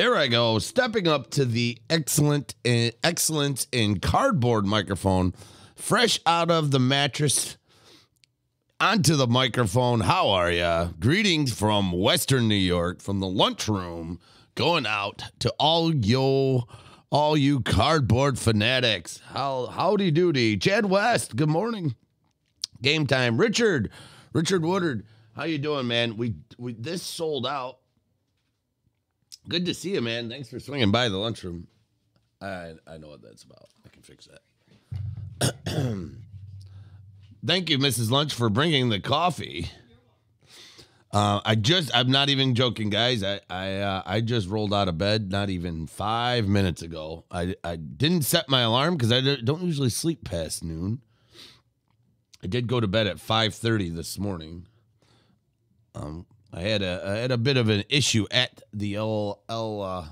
Here I go, stepping up to the excellent, uh, excellence in cardboard microphone, fresh out of the mattress onto the microphone. How are ya? Greetings from Western New York, from the lunchroom, going out to all yo, all you cardboard fanatics. How howdy doody, Chad West. Good morning. Game time, Richard, Richard Woodard. How you doing, man? We we this sold out. Good to see you, man. Thanks for swinging by the lunchroom. I I know what that's about. I can fix that. Thank you, Mrs. Lunch, for bringing the coffee. Uh, I just, I'm not even joking, guys. I, I, uh, I just rolled out of bed not even five minutes ago. I, I didn't set my alarm because I don't usually sleep past noon. I did go to bed at 5:30 this morning. Um, I had a, I had a bit of an issue at the L, L, uh,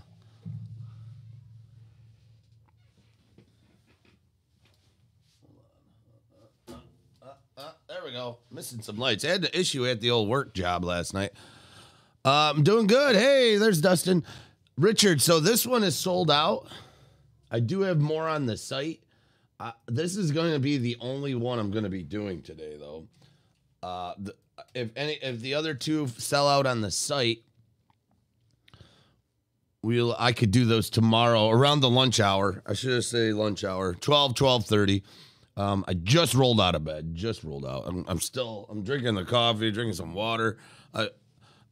There we go. Missing some lights. I had an issue at the old work job last night. Uh, I'm doing good. Hey, there's Dustin. Richard, so this one is sold out. I do have more on the site. Uh, this is going to be the only one I'm going to be doing today, though. Uh, the, if any, if the other two sell out on the site, we'll I could do those tomorrow around the lunch hour. I should say lunch hour, 12, 12.30. Um, I just rolled out of bed. Just rolled out. I'm, I'm still. I'm drinking the coffee, drinking some water. I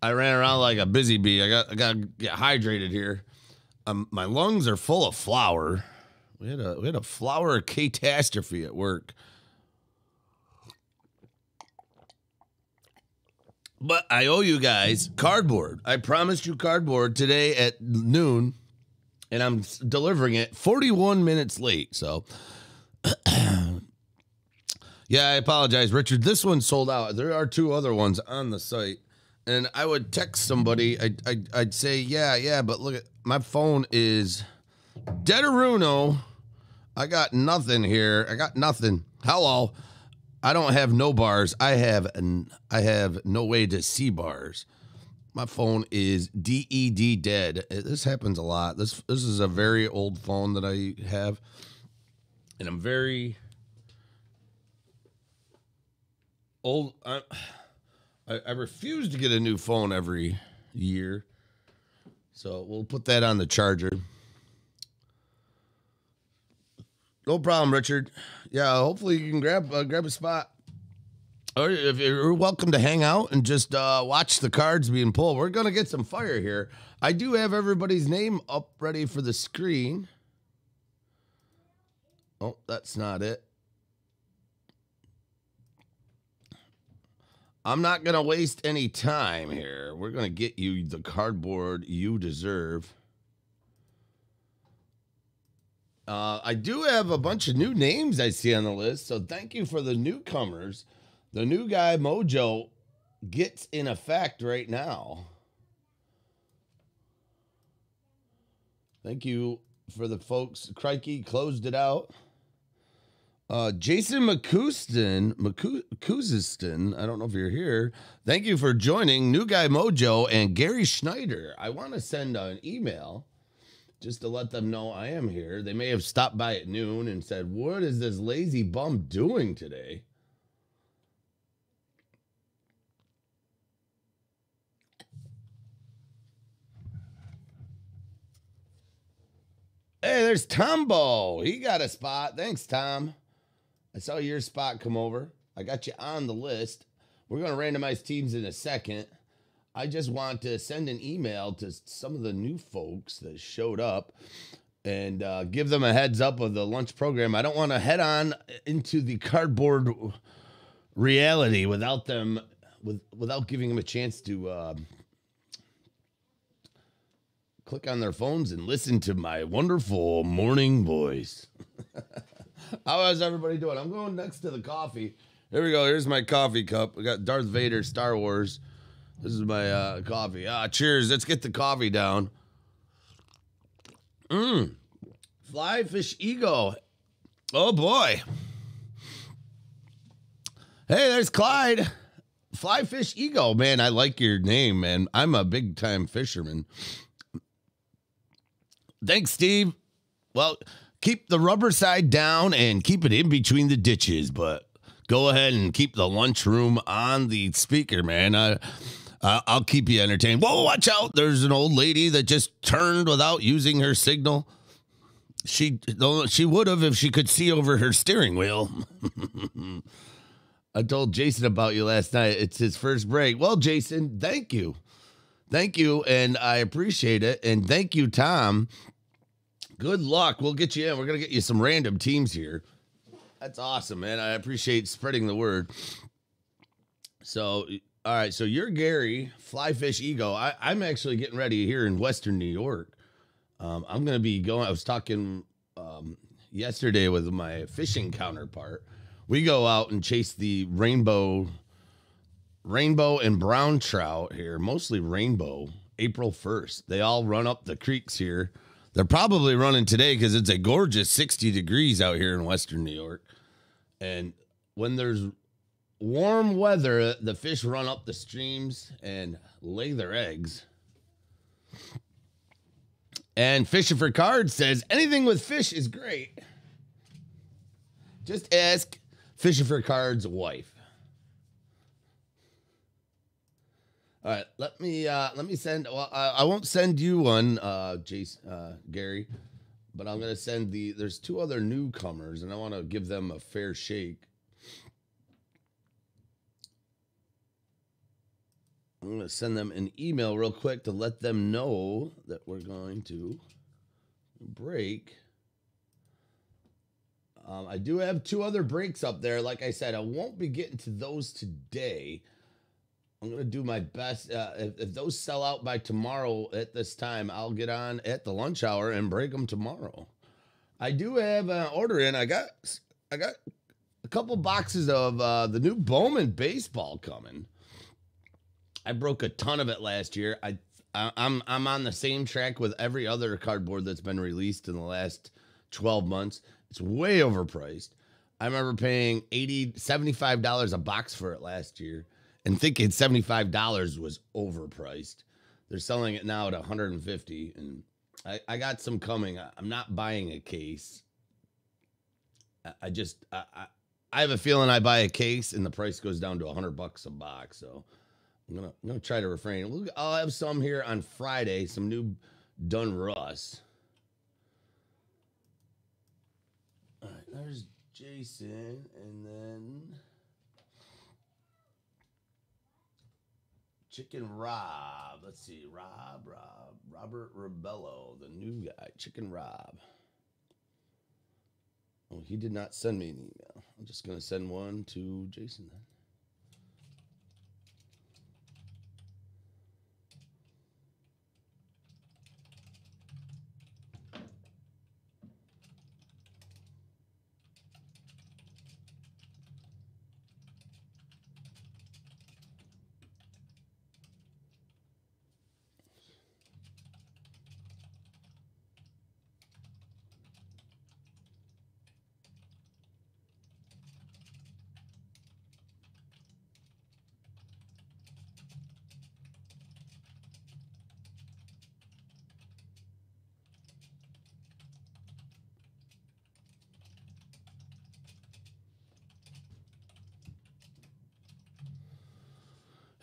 I ran around like a busy bee. I got I got to get hydrated here. Um, my lungs are full of flour. We had a we had a flour catastrophe at work. But I owe you guys cardboard. I promised you cardboard today at noon, and I'm delivering it 41 minutes late. So yeah, I apologize, Richard. This one sold out. There are two other ones on the site. And I would text somebody, I'd, I'd, I'd say, yeah, yeah, but look at my phone is dead Deadaruno. I got nothing here. I got nothing. Hello. I don't have no bars. I have an, I have no way to see bars. My phone is DED dead. Eh, this happens a lot. This this is a very old phone that I have. And I'm very old. I, I refuse to get a new phone every year, so we'll put that on the charger. No problem, Richard. Yeah, hopefully you can grab uh, grab a spot. Or if you're welcome to hang out and just uh, watch the cards being pulled. We're gonna get some fire here. I do have everybody's name up ready for the screen. Oh, that's not it. I'm not to waste any time here. We're to get you the cardboard you deserve. Uh, I do have a bunch of new names I see on the list, so thank you for the newcomers. The new guy, Mojo, gets in effect right now. Thank you for the folks. Crikey closed it out. Uh, Jason McCouston, McCouston, I don't know if you're here. Thank you for joining New Guy Mojo and Gary Schneider. I want to send an email just to let them know I am here. They may have stopped by at noon and said, What is this lazy bum doing today? Hey, there's Tombo. He got a spot. Thanks, Tom. I saw your spot come over. I got you on the list. We're going to randomize teams in a second. I just want to send an email to some of the new folks that showed up and uh, give them a heads up of the lunch program. I don't want to head on into the cardboard reality without them, with without giving them a chance to uh, click on their phones and listen to my wonderful morning voice. How is everybody doing? I'm going next to the coffee. Here we go. Here's my coffee cup. We got Darth Vader, Star Wars. This is my uh, coffee. Ah, cheers. Let's get the coffee down. Mmm. Fly fish ego. Oh boy. Hey, there's Clyde. Fly fish ego. Man, I like your name, man. I'm a big time fisherman. Thanks, Steve. Well, keep the rubber side down and keep it in between the ditches, but go ahead and keep the lunchroom on the speaker, man. I, I'll keep you entertained. Whoa, watch out. There's an old lady that just turned without using her signal. She she would have if she could see over her steering wheel. I told Jason about you last night. It's his first break. Well, Jason, thank you. Thank you. And I appreciate it. And thank you, Tom. Good luck. We'll get you in. We're going to get you some random teams here. That's awesome, man. I appreciate spreading the word. So, all right. So you're Gary, Flyfish Ego. I, I'm actually getting ready here in Western New York. Um, I'm going to be going. I was talking um, yesterday with my fishing counterpart. We go out and chase the rainbow, rainbow and brown trout here, mostly rainbow. April 1st. They all run up the creeks here. They're probably running today because it's a gorgeous 60 degrees out here in Western New York. And when there's warm weather, the fish run up the streams and lay their eggs. And Fishing for Cards says anything with fish is great. Just ask Fishing for Cards' wife. All right, let me uh let me send. Well, I, I won't send you one, uh, Jason, uh, Gary, but I'm gonna send the. There's two other newcomers, and I want to give them a fair shake. I'm gonna send them an email real quick to let them know that we're going to break. Um, I do have two other breaks up there. Like I said, I won't be getting to those today. I'm gonna do my best. Uh, if, if those sell out by tomorrow at this time, I'll get on at the lunch hour and break them tomorrow. I do have an order in. I got I got a couple boxes of uh, the new Bowman baseball coming. I broke a ton of it last year. I, I I'm I'm on the same track with every other cardboard that's been released in the last 12 months. It's way overpriced. I remember paying 80 $75 a box for it last year and thinking $75 was overpriced. They're selling it now at 150 and I, I got some coming. I, I'm not buying a case. I, I just I, I I have a feeling I buy a case and the price goes down to 100 bucks a box. So I'm gonna I'm gonna try to refrain. I'll have some here on Friday. Some new Donruss. All right, there's Jason, and then Chicken Rob. Let's see, Rob, Rob, Robert Rebello, the new guy, Chicken Rob. Oh, he did not send me an email. I'm just gonna send one to Jason then.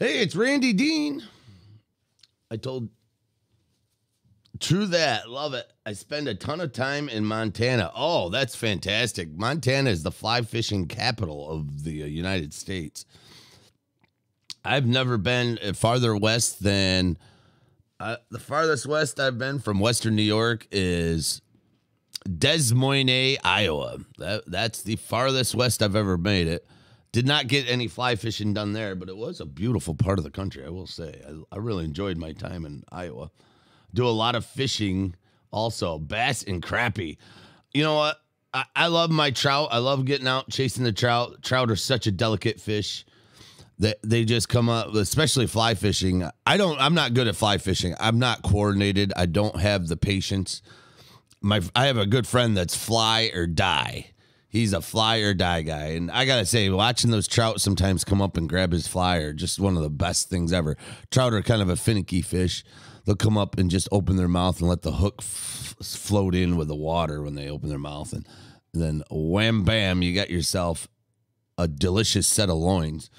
Hey, it's Randy Dean. I told True that. Love it. I spend a ton of time in Montana. Oh, that's fantastic. Montana is the fly fishing capital of the uh, United States. I've never been uh, farther west than uh, the farthest west I've been from Western New York is Des Moines, Iowa. That, that's the farthest west I've ever made it. Did not get any fly fishing done there, but it was a beautiful part of the country, I will say. I, I really enjoyed my time in Iowa. Do a lot of fishing also, bass and crappie. You know what? I, I love my trout. I love getting out chasing the trout. Trout are such a delicate fish that they just come up, especially fly fishing. I don't, I'm not good at fly fishing. I'm not coordinated. I don't have the patience. My, I have a good friend that's fly or die He's a flyer die guy. And I got to say, watching those trout sometimes come up and grab his flyer, just one of the best things ever. Trout are kind of a finicky fish. They'll come up and just open their mouth and let the hook f- float in with the water when they open their mouth. And then wham bam, you got yourself a delicious set of loins.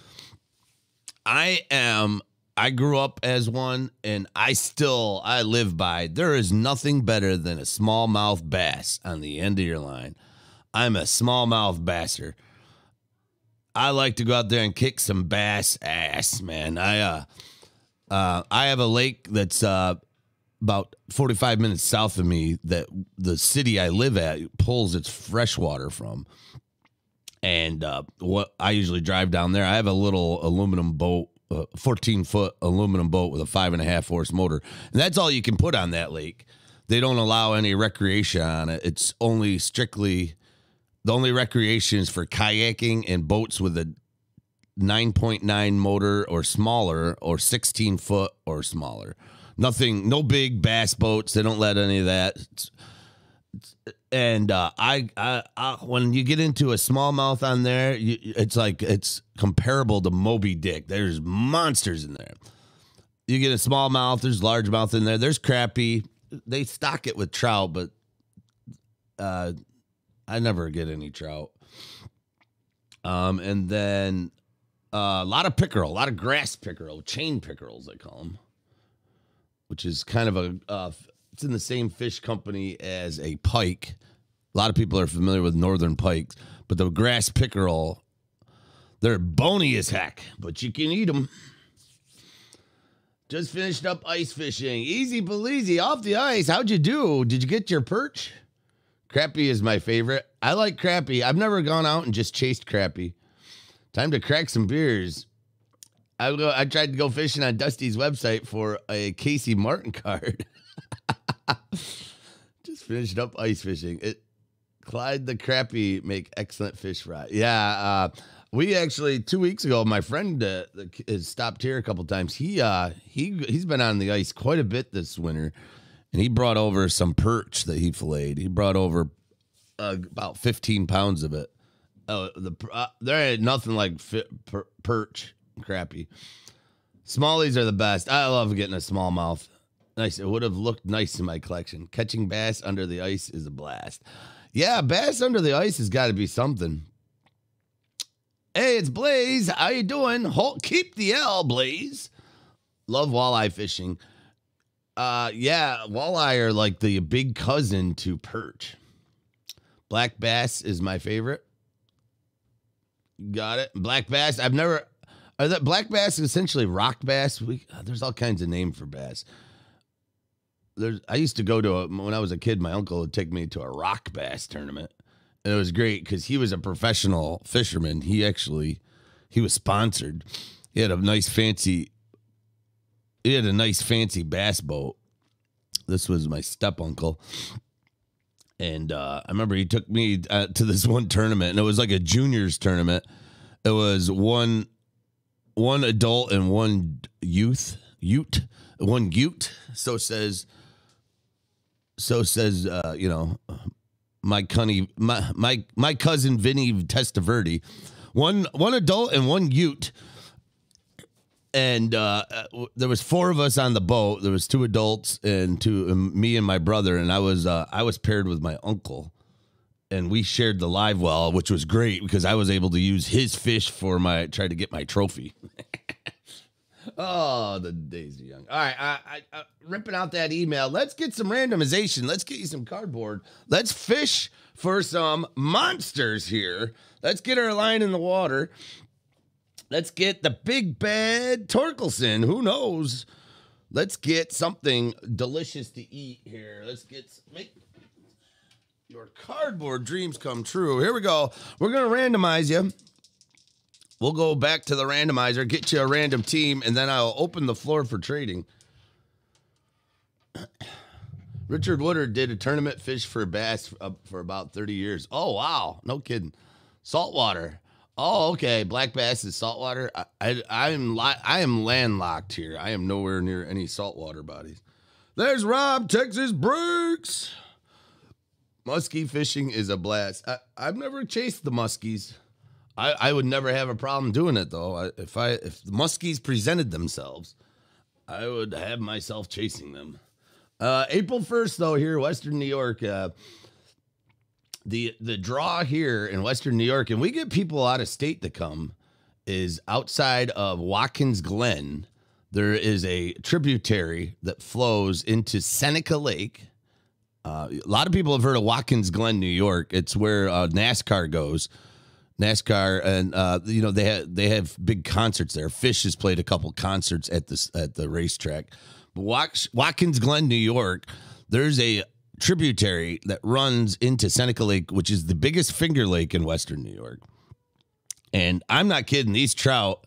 I am I grew up as one and I still I live by there is nothing better than a smallmouth bass on the end of your line. I'm a smallmouth basser. I like to go out there and kick some bass ass, man. I uh uh I have a lake that's uh about 45 minutes south of me that the city I live at pulls its fresh water from. And uh, what I usually drive down there, I have a little aluminum boat, uh, 14 foot aluminum boat with a five and a half horse motor. And that's all you can put on that lake. They don't allow any recreation on it. It's only strictly the only recreation is for kayaking and boats with a 9.9 motor or smaller or 16 foot or smaller. Nothing, no big bass boats. They don't let any of that. And uh, I, I, I, when you get into a smallmouth on there, you, it's like it's comparable to Moby Dick. There's monsters in there. You get a smallmouth. There's largemouth in there. There's crappie. They stock it with trout, but uh, I never get any trout. Um, and then uh, a lot of pickerel, a lot of grass pickerel, chain pickerels, they call them, which is kind of a uh, it's in the same fish company as a pike. A lot of people are familiar with northern pikes, but the grass pickerel, they're bony as heck, but you can eat them. Just finished up ice fishing. Easy easy off the ice. How'd you do? Did you get your perch? Crappie is my favorite. I like crappie. I've never gone out and just chased crappie. Time to crack some beers. I go. I tried to go fishing on Dusty's website for a Casey Martin card. Just finished up ice fishing. It Clyde the crappie make excellent fish fry. Yeah, uh, we actually two weeks ago, my friend uh, has stopped here a couple times. He uh, he he's been on the ice quite a bit this winter, and he brought over some perch that he filleted. He brought over uh, about fifteen pounds of it. Oh, the uh, there ain't nothing like per- perch crappy. Smallies are the best. I love getting a smallmouth. Nice. It would have looked nice in my collection. Catching bass under the ice is a blast. Yeah, bass under the ice has got to be something. Hey, it's Blaze. How you doing? Hold, keep the L, Blaze. Love walleye fishing. Uh, yeah, walleye are like the big cousin to perch. Black bass is my favorite. Got it. Black bass. I've never. Are that black bass essentially rock bass? We, there's all kinds of name for bass there's I used to go to a, when I was a kid. My uncle would take me to a rock bass tournament, and it was great because he was a professional fisherman. He actually he was sponsored. He had a nice fancy. He had a nice fancy bass boat. This was my step uncle, and uh, I remember he took me uh, to this one tournament, and it was like a juniors tournament. It was one one adult and one youth ute one ute so says so says uh, you know my cunny my my my cousin Vinny Testaverde, one one adult and one Ute. And uh, uh, there was four of us on the boat. There was two adults and two um, me and my brother, and I was uh, I was paired with my uncle, and we shared the live well, which was great because I was able to use his fish for my try to get my trophy. Oh, the days are young. All right, I, I, I, ripping out that email. Let's get some randomization. Let's get you some cardboard. Let's fish for some monsters here. Let's get our line in the water. Let's get the big bad Torkelson. Who knows? Let's get something delicious to eat here. Let's get make your cardboard dreams come true. Here we go. We're gonna randomize you. We'll go back to the randomizer, get you a random team, and then I'll open the floor for trading. Richard Woodard did a tournament fish for bass uh, for about 30 years. Oh, wow. No kidding. Saltwater. Oh, okay. Black bass is saltwater. I, I, I am li- I am landlocked here. I am nowhere near any saltwater bodies. There's Rob, Texas Brooks. Muskie fishing is a blast. I, I've never chased the muskies. I, I would never have a problem doing it though. I, if I if the muskies presented themselves, I would have myself chasing them. Uh, April first though, here Western New York. Uh, the the draw here in Western New York, and we get people out of state to come, is outside of Watkins Glen. There is a tributary that flows into Seneca Lake. Uh, a lot of people have heard of Watkins Glen, New York. It's where uh, NASCAR goes. NASCAR, and uh, you know they have they have big concerts there. Phish has played a couple concerts at this at the racetrack. But Watkins Glen, New York, there's a tributary that runs into Seneca Lake, which is the biggest finger lake in Western New York. And I'm not kidding; these trout,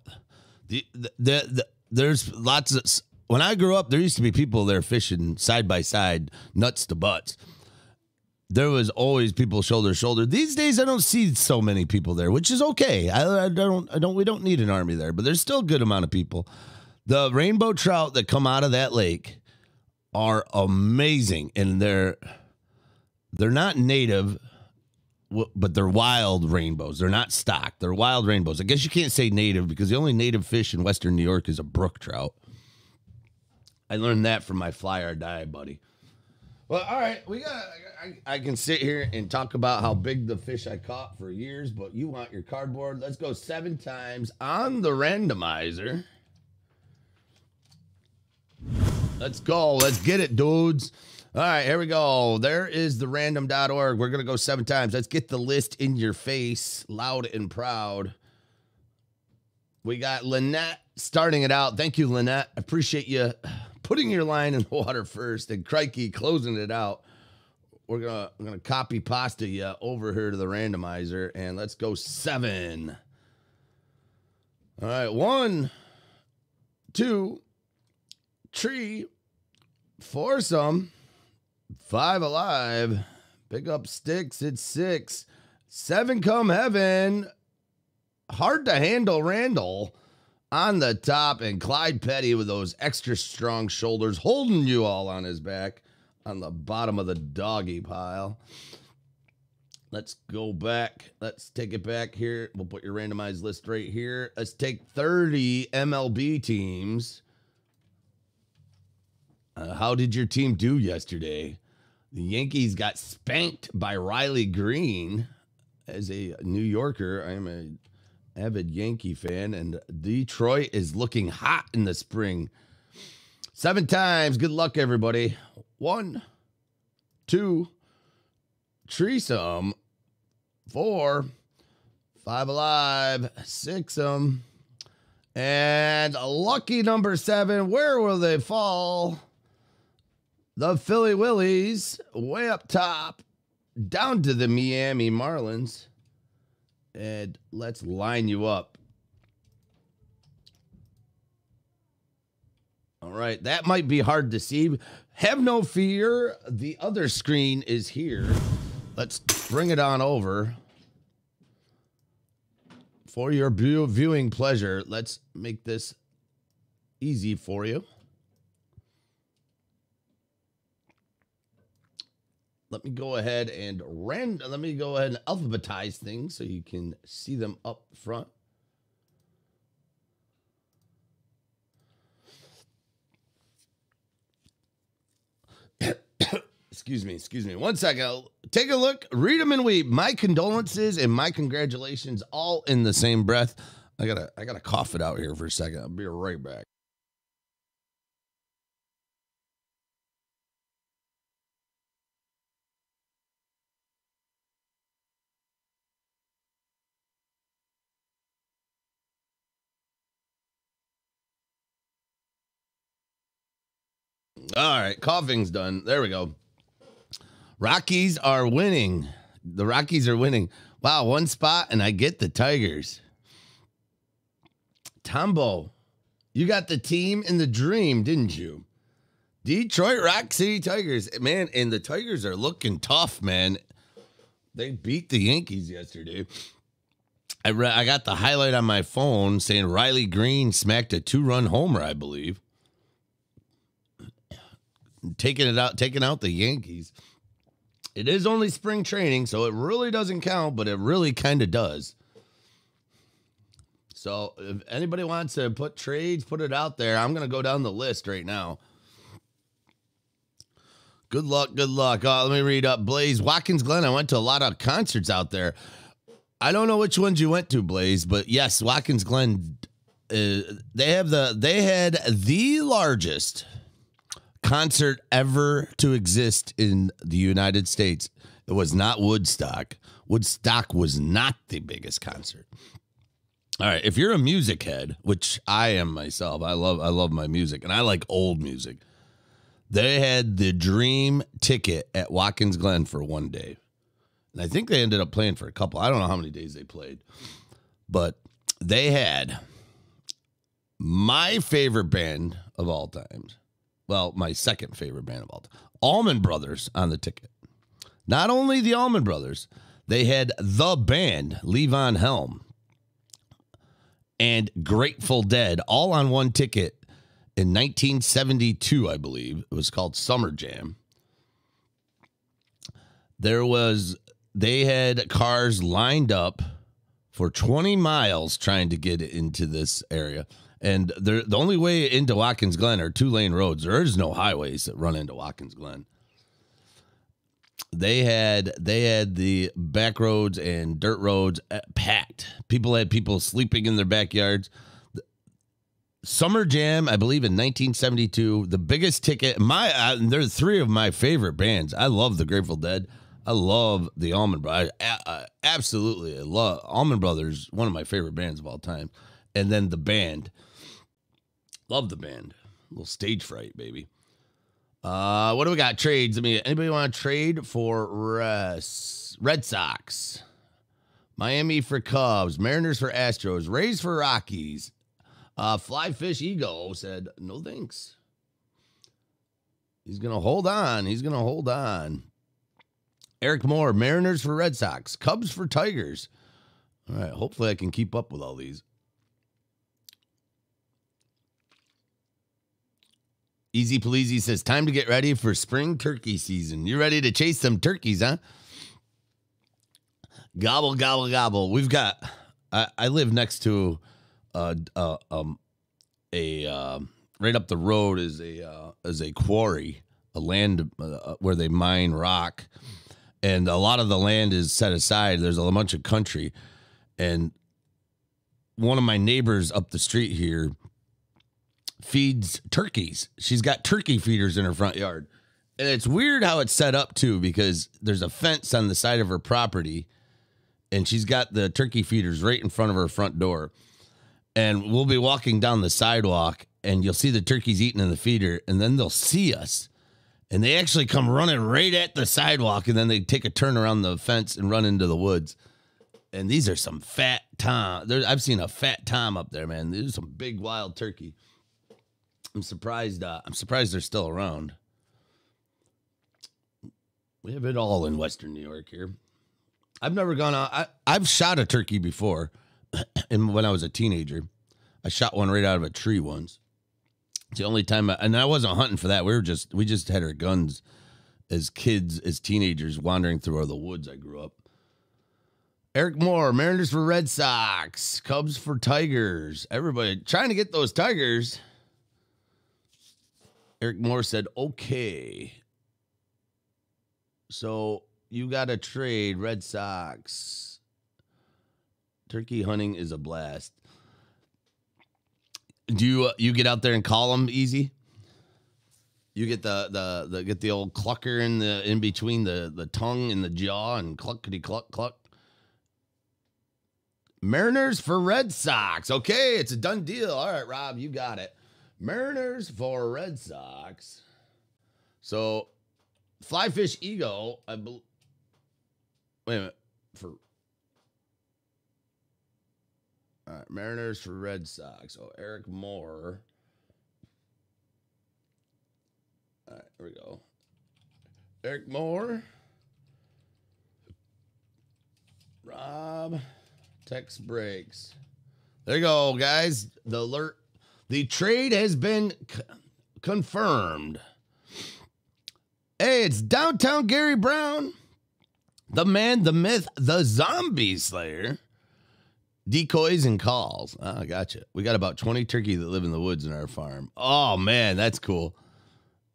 the the, the, the there's lots of. When I grew up, there used to be people there fishing side by side, nuts to butts there was always people shoulder to shoulder. These days, I don't see so many people there, which is okay. I, I, don't, I don't, we don't need an army there, but there's still a good amount of people. The rainbow trout that come out of that lake are amazing, and they're they're not native, but they're wild rainbows. They're not stock. They're wild rainbows. I guess you can't say native because the only native fish in Western New York is a brook trout. I learned that from my fly or die buddy. Well, all right, we got. I, I, can sit here and talk about how big the fish I caught for years, but you want your cardboard? Let's go seven times on the randomizer. Let's go. Let's get it, dudes. All right, here we go. There is the random.org. We're going to go seven times. Let's get the list in your face, loud and proud. We got Lynette starting it out. Thank you, Lynette. Appreciate you putting your line in the water first and Crikey closing it out. We're gonna gonna copy pasta you over here to the randomizer and let's go seven. All right, one, two, three, foursome, five alive. Pick up sticks. It's six. Seven come heaven. Hard to handle Randall on the top, and Clyde Petty with those extra strong shoulders holding you all on his back on the bottom of the doggy pile. Let's go back. Let's take it back here. We'll put your randomized list right here. Let's take 30 MLB teams. Uh, how did your team do yesterday? The Yankees got spanked by Riley Greene. As a New Yorker, I am a avid Yankee fan, and Detroit is looking hot in the spring. Seven times. Good luck, everybody. One, two, threesome, four, five alive, six um, and lucky number seven. Where will they fall? The Philly Willies, way up top, down to the Miami Marlins and let's line you up. All right, that might be hard to see. Have no fear. The other screen is here. Let's bring it on over. For your viewing pleasure, let's make this easy for you. Let me go ahead and rand let me go ahead and alphabetize things so you can see them up front. excuse me, excuse me. One second. Take a look, read them and weep. My condolences and my congratulations all in the same breath. I gotta I gotta cough it out here for a second. I'll be right back. All right, coughing's done. There we go. Rockies are winning. The Rockies are winning. Wow, one spot, and I get the Tigers. Tombo, you got the team in the dream, didn't you? Detroit Rock City Tigers. Man, and the Tigers are looking tough, man. They beat the Yankees yesterday. I I got the highlight on my phone saying Riley Greene smacked a two-run homer, I believe taking it out, taking out the Yankees. It is only spring training, so it really doesn't count, but it really kind of does. So if anybody wants to put trades, put it out there. I'm gonna go down the list right now. Good luck, good luck. Uh, let me read up. Blaze Watkins Glen. I went to a lot of concerts out there. I don't know which ones you went to, Blaze, but yes, Watkins Glen. Uh, they have the they had the largest concert ever to exist in the United States. It was not Woodstock. Woodstock was not the biggest concert. All right, if you're a music head, which I am myself, I love I love my music and I like old music. They had the dream ticket at Watkins Glen for one day. And I think they ended up playing for a couple. I don't know how many days they played. But they had my favorite band of all times. Well, my second favorite band of all time. Allman Brothers on the ticket. Not only the Allman Brothers, they had the band, Levon Helm, and Grateful Dead all on one ticket in 1972, I believe. It was called Summer Jam. There was, they had cars lined up for 20 miles trying to get into this area. And the only way into Watkins Glen are two lane roads. There is no highways that run into Watkins Glen. They had they had the back roads and dirt roads uh, packed. People had people sleeping in their backyards. Summer Jam, I believe in 1972, the biggest ticket. My uh, there's three of my favorite bands. I love the Grateful Dead. I love the Allman Brothers. I, absolutely, I love Allman Brothers. One of my favorite bands of all time. And then the band. Love the band. A little stage fright, baby. Uh, what do we got? Trades. I mean, anybody want to trade for uh, Red Sox? Miami for Cubs, Mariners for Astros, Rays for Rockies, uh, Flyfish Ego said, no thanks. He's going to hold on. He's going to hold on. Eric Moore, Mariners for Red Sox, Cubs for Tigers. All right. Hopefully I can keep up with all these. Easy Pleasy says, time to get ready for spring turkey season. You ready to chase some turkeys, huh? Gobble, gobble, gobble. We've got, I, I live next to uh, uh, um, a uh, right up the road is a uh, is a quarry, a land where they mine rock, and a lot of the land is set aside. There's a bunch of country, and one of my neighbors up the street here feeds turkeys. She's got turkey feeders in her front yard. And it's weird how it's set up too, because there's a fence on the side of her property, and she's got the turkey feeders right in front of her front door. And we'll be walking down the sidewalk and you'll see the turkeys eating in the feeder and then they'll see us. And they actually come running right at the sidewalk and then they take a turn around the fence and run into the woods. And these are some fat tom There's, i've seen a fat tom up there man. There's some big wild turkey i'm surprised uh, i'm surprised they're still around we have it all in western new york here i've never gone out I, i've shot a turkey before and when I was a teenager, I shot one right out of a tree once. It's the only time, I, and I wasn't hunting for that. We were just, we just had our guns as kids, as teenagers, wandering through the woods. I grew up. Eric Moore, Mariners for Red Sox, Cubs for Tigers. Everybody trying to get those Tigers. Eric Moore said, okay. So you got to trade Red Sox. Turkey hunting is a blast. Do you uh, you get out there and call them easy? You get the the the get the old clucker in the in between the the tongue and the jaw and cluckety cluck cluck. Mariners for Red Sox. Okay, it's a done deal. All right, Rob, you got it. Mariners for Red Sox. So, Flyfish Ego, I believe. Wait a minute. For all right, Mariners for Red Sox. Oh, Eric Moore. All right, here we go. Eric Moore. Rob. Text breaks. There you go, guys. The alert. The trade has been c- confirmed. Hey, it's downtown Gary Brown. the man, the myth, the zombie slayer. Decoys and calls. Oh, I gotcha. We got about 20 turkey that live in the woods in our farm. Oh man, that's cool.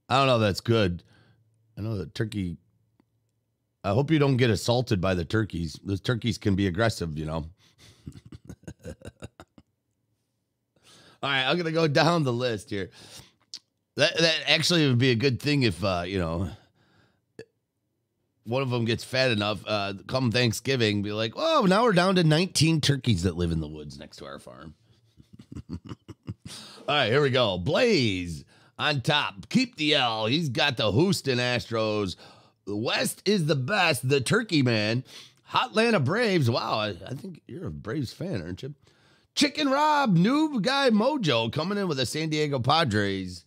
I don't know that's good. I know that turkey. I hope you don't get assaulted by the turkeys. Those turkeys can be aggressive, you know. All right, I'm gonna go down the list here. That that actually would be a good thing if uh, you know one of them gets fat enough, uh, come Thanksgiving, be like, oh, now we're down to 19 turkeys that live in the woods next to our farm. All right, here we go. Blaze on top. Keep the L. He's got the Houston Astros. West is the best. The Turkey Man. Hotlanta Braves. Wow, I, I think you're a Braves fan, aren't you? Chicken Rob, new guy Mojo coming in with the San Diego Padres.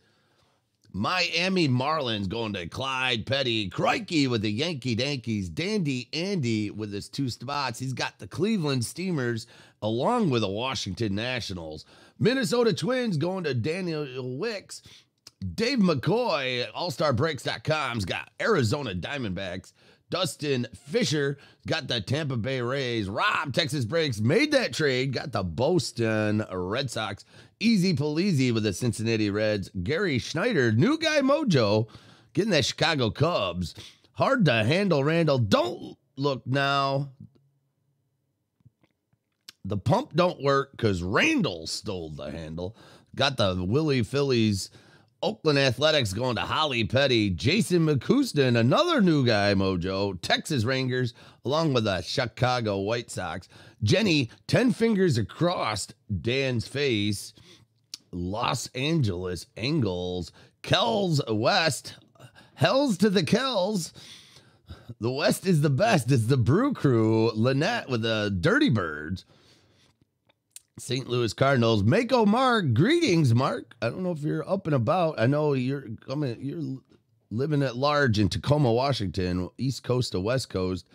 Miami Marlins going to Clyde Petty. Crikey with the Yankee Yankees. Dandy Andy with his two spots. He's got the Cleveland Steamers along with the Washington Nationals. Minnesota Twins going to Daniel Wicks. Dave McCoy, AllStarBreaks.com's got Arizona Diamondbacks. Dustin Fisher got the Tampa Bay Rays. Rob, Texas Breaks, made that trade, got the Boston Red Sox. Easy Polizzi with the Cincinnati Reds. Gary Schneider, new guy mojo, getting that Chicago Cubs. Hard to handle, Randall. Don't look now. The pump don't work because Randall stole the handle. Got the Willie Phillies. Oakland Athletics going to Holly Petty, Jason McCuistion, another new guy, Mojo, Texas Rangers, along with the Chicago White Sox. Jenny, 10 fingers across Dan's face. Los Angeles Angles, Kells West, Hells to the Kells. The West is the best. It's the Brew Crew, Lynette with the Dirty Birds. St. Louis Cardinals. Mako Mark, greetings, Mark. I don't know if you're up and about. I know you're coming. You're living at large in Tacoma, Washington, East Coast to West Coast.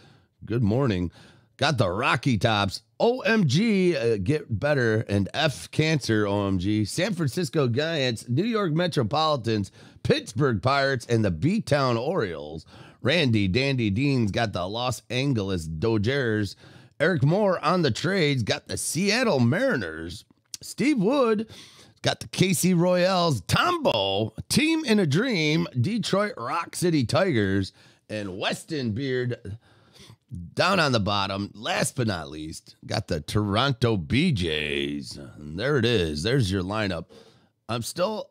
Good morning. Got the Rocky Tops. OMG, uh, get better. And F Cancer, OMG. San Francisco Giants, New York Metropolitans, Pittsburgh Pirates, and the B Town Orioles. Randy Dandy Dean's got the Los Angeles Dodgers. Eric Moore on the trades got the Seattle Mariners. Steve Wood got the KC Royals. Tombo, Team in a Dream, Detroit Rock City Tigers, and Weston Beard down on the bottom. Last but not least, got the Toronto BJs. And there it is. There's your lineup. I'm still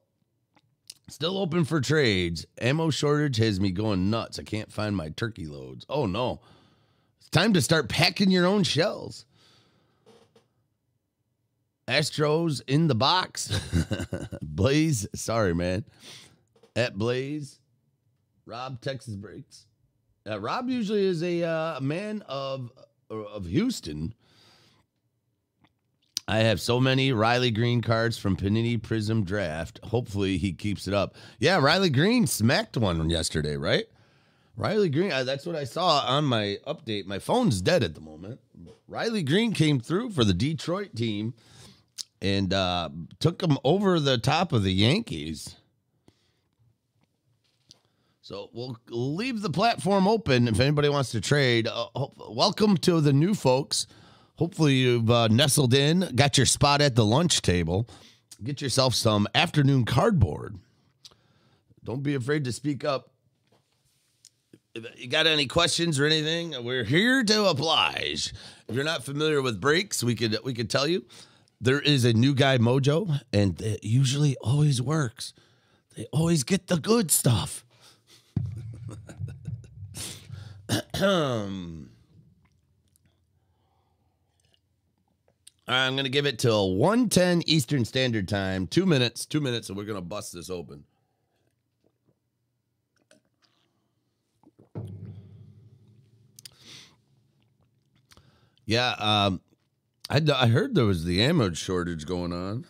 still open for trades. Ammo shortage has me going nuts. I can't find my turkey loads. Oh no. Time to start packing your own shells. Astros in the box. Blaze, sorry, man. At Blaze, Rob Texas Breaks. Uh, Rob usually is a uh, man of of Houston. I have so many Riley Greene cards from Panini Prism Draft. Hopefully he keeps it up. Yeah, Riley Greene smacked one yesterday, right? Riley Greene, that's what I saw on my update. My phone's dead at the moment. Riley Greene came through for the Detroit team and uh, took them over the top of the Yankees. So we'll leave the platform open if anybody wants to trade. Uh, welcome to the new folks. Hopefully you've uh, nestled in, got your spot at the lunch table. Get yourself some afternoon cardboard. Don't be afraid to speak up you got any questions or anything, we're here to oblige. If you're not familiar with breaks, we could we could tell you there is a new guy mojo, and it usually always works. They always get the good stuff. I'm going to give it till 110 Eastern Standard Time. Two minutes, two minutes, and we're going to bust this open. Yeah, um, I, I heard there was the ammo shortage going on.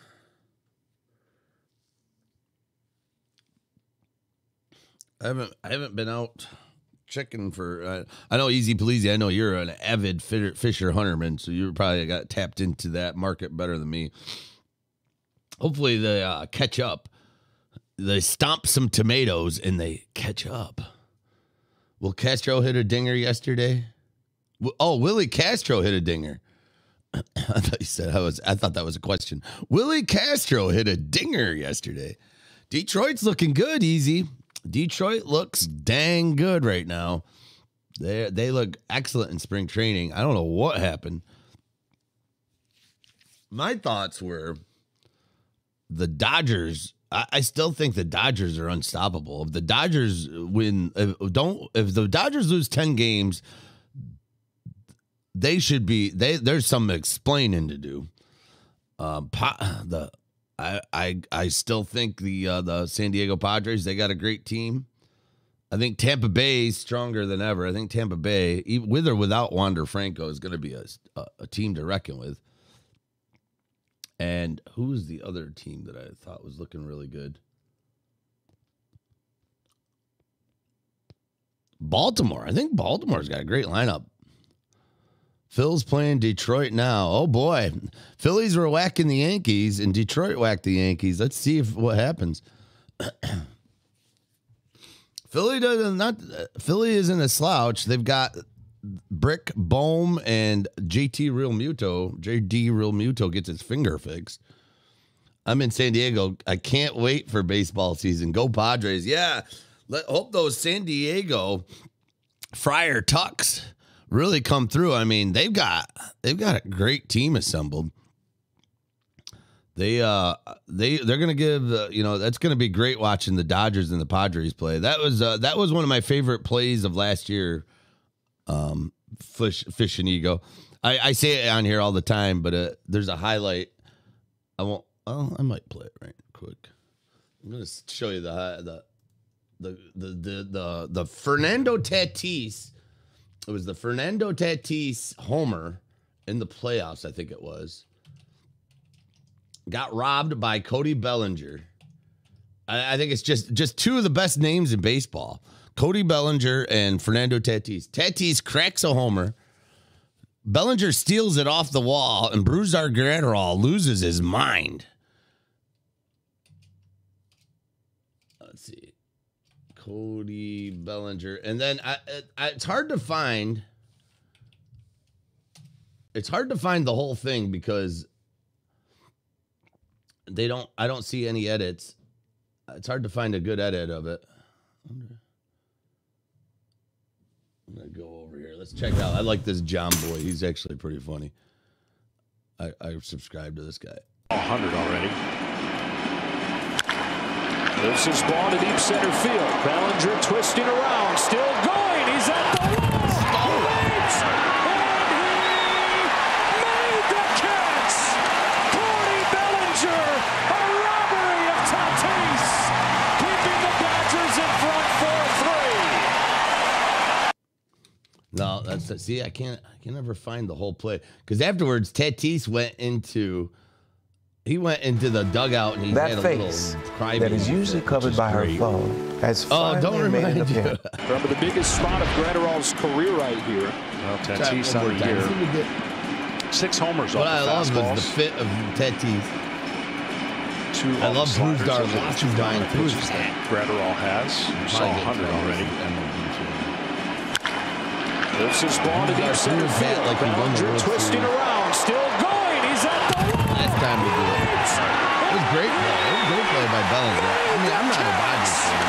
I haven't I haven't been out checking for. Uh, I know Easy Pleasy. I know you're an avid fisher hunterman, so you probably got tapped into that market better than me. Hopefully they uh, catch up. They stomp some tomatoes and they catch up. Will Castro hit a dinger yesterday? Oh, Willi Castro hit a dinger. I thought you said I was. I thought that was a question. Willi Castro hit a dinger yesterday. Detroit's looking good. Easy. Detroit looks dang good right now. They they look excellent in spring training. I don't know what happened. My thoughts were the Dodgers. I, I still think the Dodgers are unstoppable. If the Dodgers win, if, don't if the Dodgers lose ten games, they should be. They there's some explaining to do. Um, the I I I still think the uh, the San Diego Padres they got a great team. I think Tampa Bay is stronger than ever. I think Tampa Bay, with or without Wander Franco, is going to be a, a, a team to reckon with. And who was the other team that I thought was looking really good? Baltimore. I think Baltimore's got a great lineup. Phil's playing Detroit now. Oh boy, Phillies were whacking the Yankees, and Detroit whacked the Yankees. Let's see if what happens. Philly doesn't not uh, Philly isn't a slouch. They've got Brick Bohm and JT Realmuto. JD Realmuto gets his finger fixed. I'm in San Diego. I can't wait for baseball season. Go Padres. Yeah. Let hope those San Diego Friar Tucks really come through. I mean, they've got they've got a great team assembled. They uh they they're gonna give uh, you know that's gonna be great watching the Dodgers and the Padres play. That was uh, that was one of my favorite plays of last year um, fish, fish and ego. I, I say it on here all the time, but uh, there's a highlight. I won't. Oh, I might play it right quick. I'm gonna show you the the the the the the, the Fernando Tatis. It was the Fernando Tatis homer in the playoffs. I think it was. Got robbed by Cody Bellinger. I, I think it's just just two of the best names in baseball. Cody Bellinger and Fernando Tatis. Tatis cracks a homer. Bellinger steals it off the wall, and Brusdar Graterol loses his mind. Let's see. Cody Bellinger. And then I, I, it's hard to find. It's hard to find the whole thing because they don't, I don't see any edits. It's hard to find a good edit of it. I'm gonna go over here. Let's check out. I like this John Boy. He's actually pretty funny. I, I subscribe to this guy. 100 already. This is ball to deep center field. Bellinger twisting around, still going. He's at the wall. Oh. No, that's see, I can't, I can never find the whole play because afterwards Tatis went into, he went into the dugout and he that had a face little cry that is usually covered by great. her phone has oh, don't remind you. Remember the biggest spot of Graterol's career right here. Well, Tatis on the year. Six homers. What I love is the fit of Tatis. Two I love Brusdar. Lots of dying pitches that Graterol has. You saw 100 already. This is ball to deep center field. Like Bellinger twisting around, still going. He's at the wall. Last time to do it. It was great play. It was great play by Bellinger. I mean, I'm not a Dodgers fan,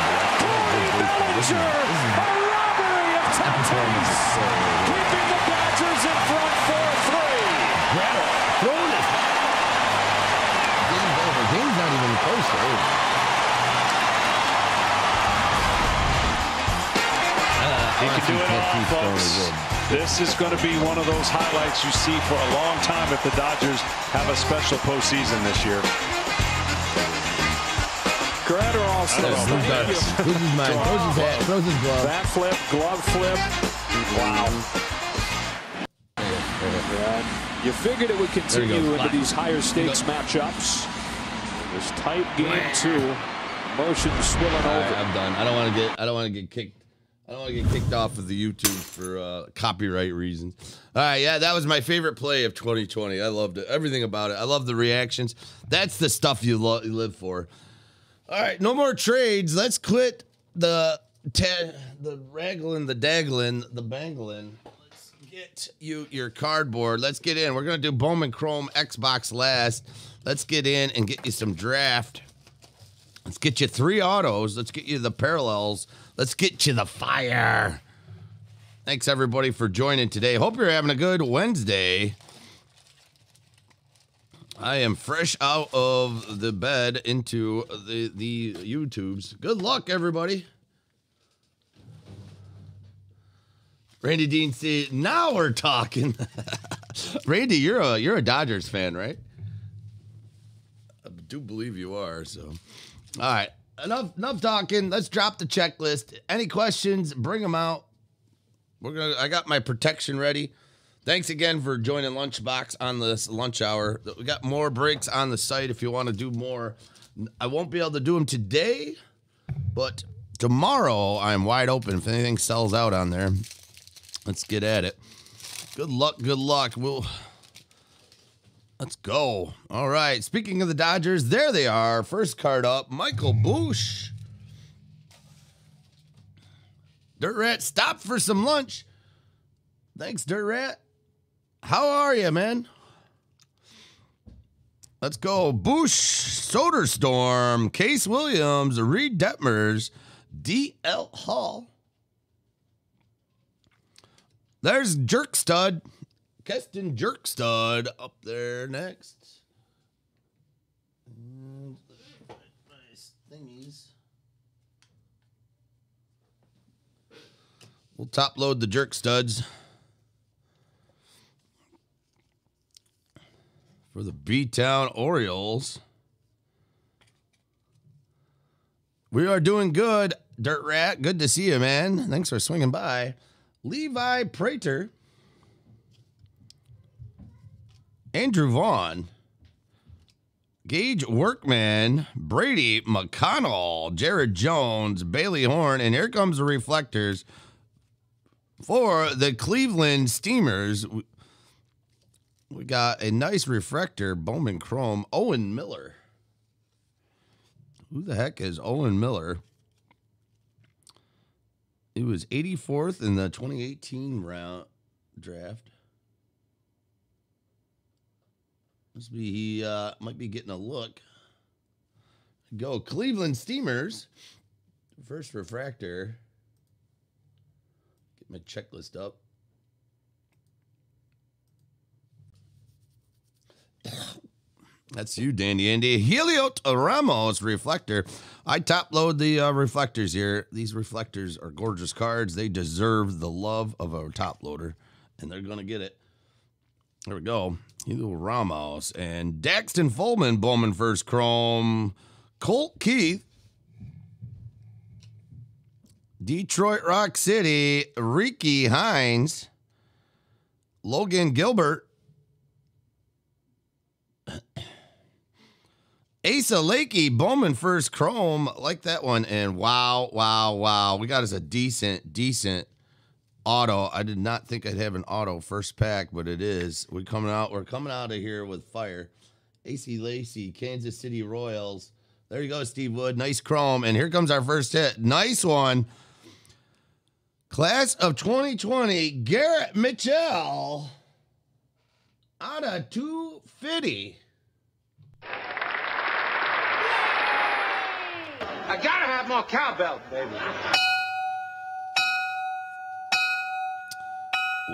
but this is, this is a robbery of Tatis. Keeping the Dodgers in front 4-3. Greta, throwing it. Game's over. Game's not even close to over. Uh, he can do it all, folks. This is going to be one of those highlights you see for a long time if the Dodgers have a special postseason this year. Graterol says Throws his mind, throws his hat, throws his glove. Bat flip, glove flip. Wow. Yeah. You figured it would continue into these higher stakes matchups. This tight game two. Motion swilling over. Right, I'm done. I don't want to get. I don't want to get kicked I don't want to get kicked off of the YouTube for uh, copyright reasons. All right, yeah, that was my favorite play of 2020. I loved it. Everything about it. I love the reactions. That's the stuff you, lo- you live for. All right, no more trades. Let's quit the the ragling, the daggling, the bangling. Let's get you your cardboard. Let's get in. We're gonna do Bowman Chrome Xbox last. Let's get in and get you some draft. Let's get you three autos. Let's get you the parallels. Let's get you the fire. Thanks everybody for joining today. Hope you're having a good Wednesday. I am fresh out of the bed into the the YouTubes. Good luck, everybody. Randy Dean said, "Now we're talking." Randy, you're a you're a Dodgers fan, right? I do believe you are. So, all right, enough enough talking. Let's drop the checklist. Any questions? Bring them out. We're gonna. I got my protection ready. Thanks again for joining Lunchbox on this lunch hour. We got more breaks on the site if you want to do more. I won't be able to do them today, but tomorrow I'm wide open if anything sells out on there. Let's get at it. Good luck, good luck. We'll Let's go. All right. Speaking of the Dodgers, there they are. First card up, Michael Busch. Dirt Rat, stop for some lunch. Thanks, Dirt Rat. How are you, man? Let's go. Busch, Soderstrom, Case Williams, Reed Detmers, DL Hall. There's Kjerstad. Heston Kjerstad up there next. Thingies. We'll top load the Kjerstads. For the B Town Orioles. We are doing good, Dirt Rat. Good to see you, man. Thanks for swinging by. Levi Prater, Andrew Vaughn, Gage Workman, Brady McConnell, Jared Jones, Bailey Horn, and here comes the reflectors for the Cleveland Steamers. We got a nice refractor, Bowman Chrome, Owen Miller. Who the heck is Owen Miller? It was 84th in the 2018 round draft. Must be he uh, might be getting a look. Go Cleveland Steamers. First refractor. Get my checklist up. That's you, Dandy Andy. Heliot Ramos reflector. I top load the uh, reflectors here. These reflectors are gorgeous cards. They deserve the love of a top loader, and they're going to get it. There we go. Heliot Ramos and Daxton Fulton, Bowman first chrome. Colt Keith. Detroit Rock City, Ricky Hines. Logan Gilbert. Asa Lacy, Bowman first chrome, like that one. And wow, wow, wow. We got us a decent, decent auto. I did not think I'd have an auto first pack, but it is. We're coming out, we're coming out of here with fire. Asa Lacy, Kansas City Royals. There you go, Steve Wood. Nice chrome. And here comes our first hit. Nice one. Class of 2020, Garrett Mitchell out of 250. I gotta have more cowbell, baby.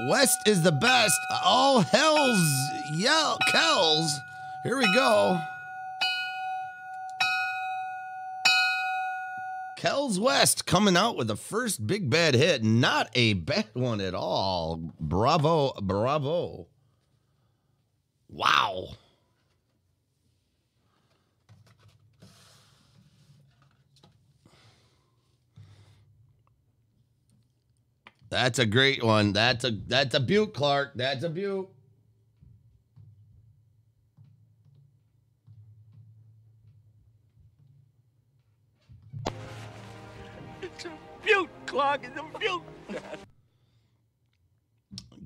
West is the best. All hell's yell Kells. Here we go. Kells West coming out with the first big bad hit. Not a bad one at all. Bravo, bravo. Wow. That's a great one. That's a that's a Butte, Clark. That's a Butte. It's a beaut, Clark. It's a beaut.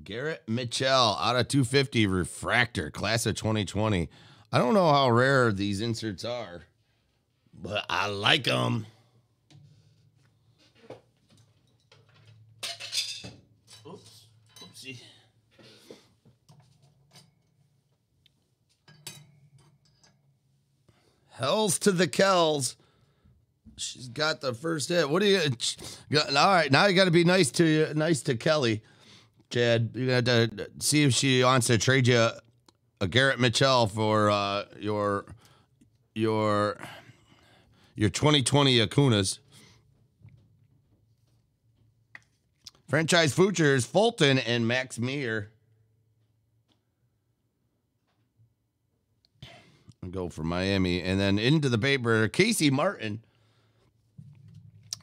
Garrett Mitchell out of 250 refractor, class of 2020. I don't know how rare these inserts are, but I like them. Hells to the Kells. She's got the first hit. What do you? All right, now you got to be nice to you, nice to Kelly, Chad. You got to see if she wants to trade you a Garrett Mitchell for uh, your your your 2020 Acunas. Franchise futures Fulton and Max Meyer. Go for Miami. And then into the paper, Casey Martin,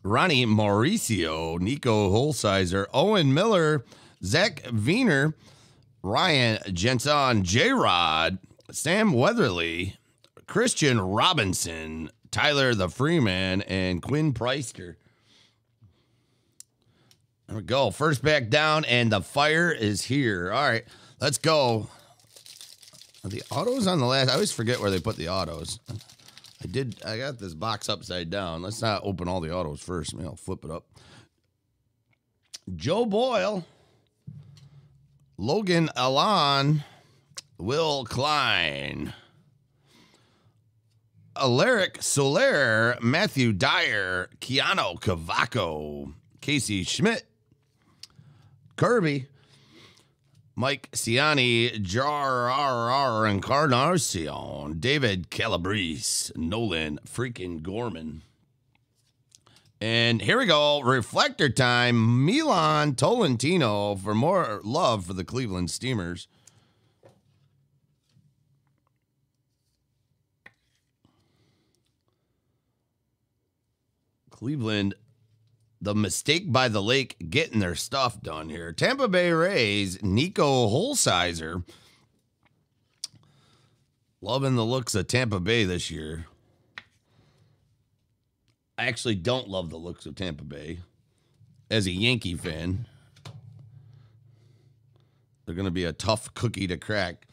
Ronny Mauricio, Nico Holsizer, Owen Miller, Zach Wiener, Ryan Jensen, J Rod, Sam Weatherly, Christian Robinson, Tyler the Freeman, and Quinn Priester. There we go. First back down, and the fire is here. All right, let's go. The autos on the last? I always forget where they put the autos. I did. I got this box upside down. Let's not open all the autos first. Maybe I'll flip it up. Joe Boyle, Logan Alon, Will Klein, Alaric Soler, Matthew Dyer, Keoni Cavaco, Casey Schmitt, Kirby, Mike Ciani, Jar Encarnacion, David Calabrese, Nolan freaking Gorman. And here we go, reflector time. Milan Tolentino for more love for the Cleveland Steamers. Cleveland the mistake by the lake getting their stuff done here. Tampa Bay Rays, Nico Holsizer. Loving the looks of Tampa Bay this year. I actually don't love the looks of Tampa Bay as a Yankee fan. They're going to be a tough cookie to crack.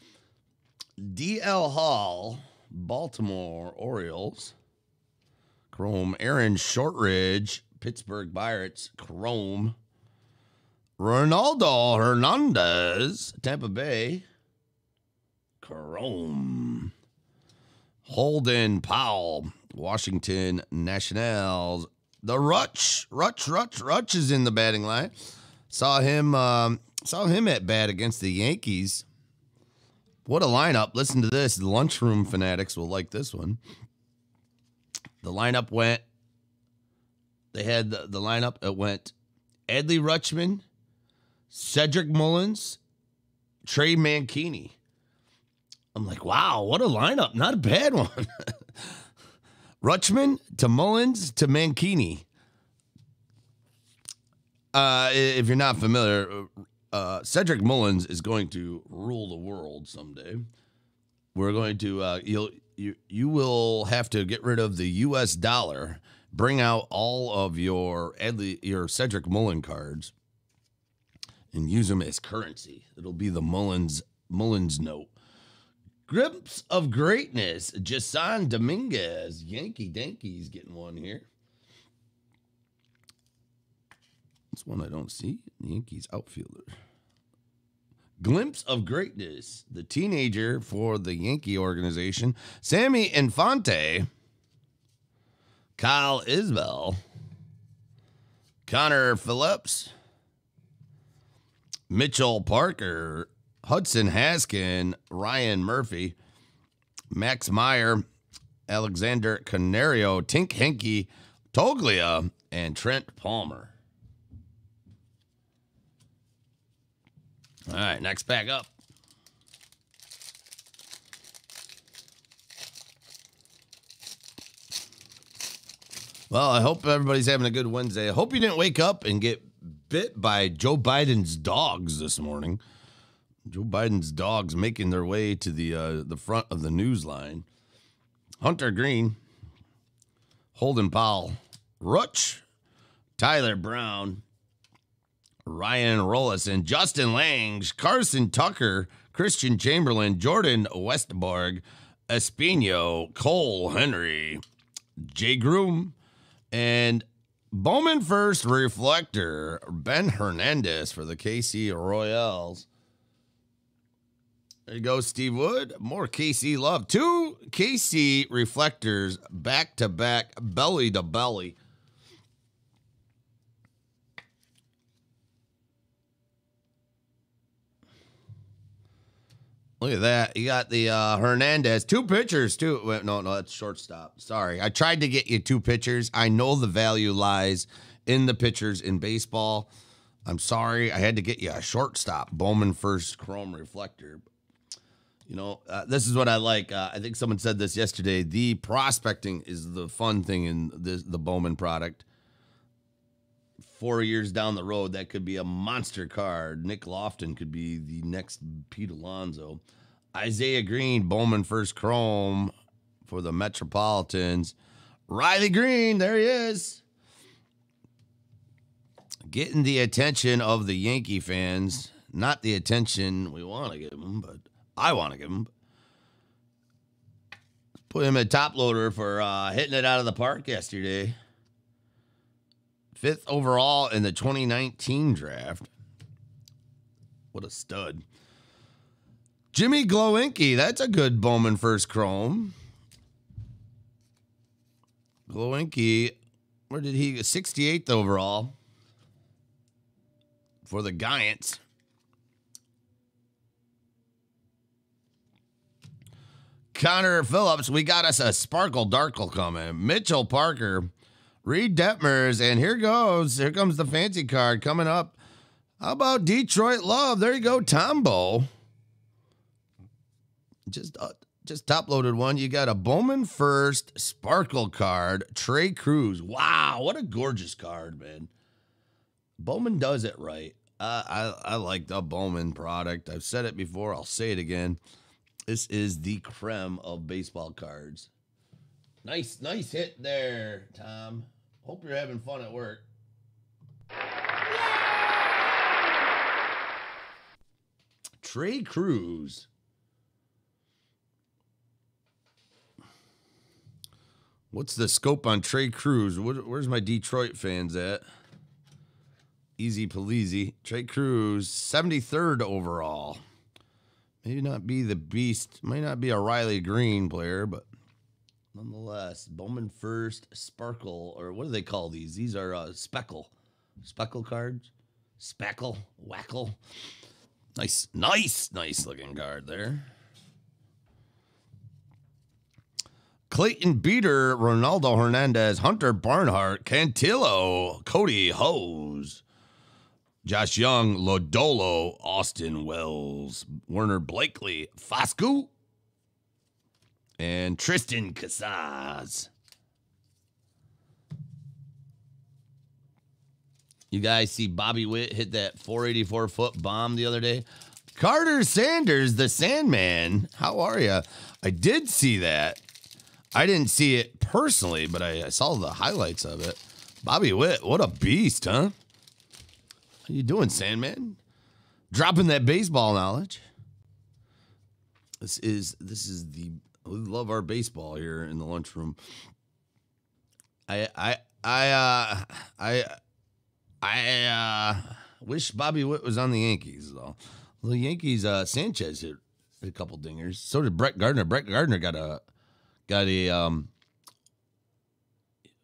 DL Hall, Baltimore Orioles. Chrome, Aaron Shortridge, Pittsburgh Pirates, Chrome. Ronaldo Hernandez, Tampa Bay, Chrome. Holden Powell, Washington Nationals. The Rutch, Rutch, Rutch, Rutch is in the batting line. Saw him, um, saw him at bat against the Yankees. What a lineup! Listen to this. Lunchroom fanatics will like this one. The lineup went they had the, the lineup. It went Adley Rutschman, Cedric Mullins, Trey Mancini. I'm like, wow, what a lineup. Not a bad one. Rutschman to Mullins to Mancini. Uh, if you're not familiar, uh, Cedric Mullins is going to rule the world someday. We're going to uh, you'll you you will have to get rid of the U.S. dollar bring out all of your Adley, your Cedric Mullen cards and use them as currency. It'll be the Mullins Mullins note. Grips of greatness. Jasson Dominguez, Yankee Dankies getting one here. This one I don't see. Yankees outfielder. Glimpse of greatness. The teenager for the Yankee organization, Sammy Infante. Kyle Isbel, Connor Phillips, Mitchell Parker, Hudson Haskin, Ryan Murphy, Max Meyer, Alexander Canario, Tink Henke, Toglia, and Trent Palmer. All right, next pack up. Well, I hope everybody's having a good Wednesday. I hope you didn't wake up and get bit by Joe Biden's dogs this morning. Joe Biden's dogs making their way to the uh, the front of the news line. Hunter Greene, Holden Powell, Rutch, Tyler Brown, Ryan Rollison, Justin Lange, Carson Tucker, Christian Chamberlain, Jordan Westburg, Espino, Cole Henry, Jay Groome, and Bowman first reflector, Ben Hernandez for the KC Royals. There you go, Steve Wood. More KC love. Two KC reflectors back to back, belly to belly. Look at that. You got the uh, Hernandez. Two pitchers, too. Wait, no, no, that's shortstop. Sorry. I tried to get you two pitchers. I know the value lies in the pitchers in baseball. I'm sorry. I had to get you a shortstop. Bowman first chrome reflector. You know, uh, this is what I like. Uh, I think someone said this yesterday. The prospecting is the fun thing in this, the Bowman product. Four years down the road, that could be a monster card. Nick Loftin could be the next Pete Alonso. Isaiah Greene, Bowman first chrome for the Metropolitans. Riley Greene, there he is. Getting the attention of the Yankee fans. Not the attention we want to give them, but I want to give him. Put him at top loader for uh, hitting it out of the park yesterday. Fifth overall in the 2019 draft. What a stud. Jimmy Glowenke, that's a good Bowman first chrome. Glowenke, where did he 68th overall for the Giants. Connor Phillips, we got us a Sparkle Darkle coming. Mitchell Parker, Reed Detmers, and here goes. Here comes the fancy card coming up. How about Detroit Love? There you go, Tombo. Just uh, just top loaded one. You got a Bowman first Sparkle card, Trei Cruz. Wow, what a gorgeous card, man. Bowman does it right. Uh, I I like the Bowman product. I've said it before. I'll say it again. This is the creme of baseball cards. Nice, nice hit there, Tom. Hope you're having fun at work. Trei Cruz. What's the scope on Trei Cruz? where's my Detroit fans at? Easy Paleasy. Trei Cruz, 73rd overall. Maybe not be the beast. Might not be a Riley Greene player, but nonetheless, Bowman first, Sparkle, or what do they call these? These are uh, Speckle. Speckle cards? Speckle? Wackle? Nice, nice, nice looking card there. Clayton Beeter, Ronaldo Hernandez, Hunter Barnhart, Cantillo, Cody Hose. Josh Jung, Lodolo, Austin Wells, Werner Blakely, Foscue, and Triston Casas. You guys see Bobby Witt hit that 484 foot bomb the other day? Carter Sanders, the Sandman. How are you? I did see that. I didn't see it personally, but I, I saw the highlights of it. Bobby Witt, what a beast, huh? How you doing, Sandman? Dropping that baseball knowledge. This is this is the we love our baseball here in the lunchroom. I I I uh I I uh wish Bobby Witt was on the Yankees though. The Yankees uh Sanchez hit a couple dingers. So did Brett Gardner. Brett Gardner got a got a um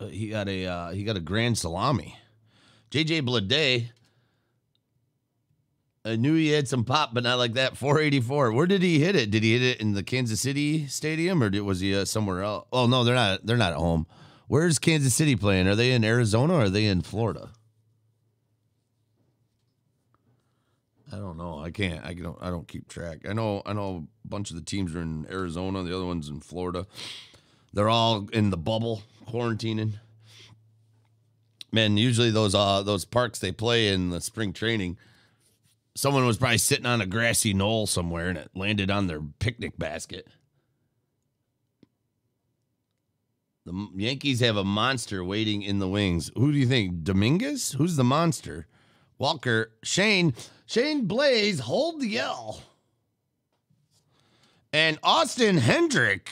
he got a uh, he got a grand salami. JJ Bleday I knew he had some pop, but not like that. 484. Where did he hit it? Did he hit it in the Kansas City Stadium, or did, was he uh, somewhere else? Oh no, they're not. They're not at home. Where's Kansas City playing? Are they in Arizona or are they in Florida? I don't know. I can't. I don't. I don't keep track. I know. I know a bunch of the teams are in Arizona. The other ones in Florida. They're all in the bubble, quarantining. Man, usually those uh those parks they play in the spring training someone was probably sitting on a grassy knoll somewhere and it landed on their picnic basket. The Yankees have a monster waiting in the wings. Who do you think? Dominguez? Who's the monster? Walker, Shane, Shane Blaze, hold the L. And Austin Hendrick.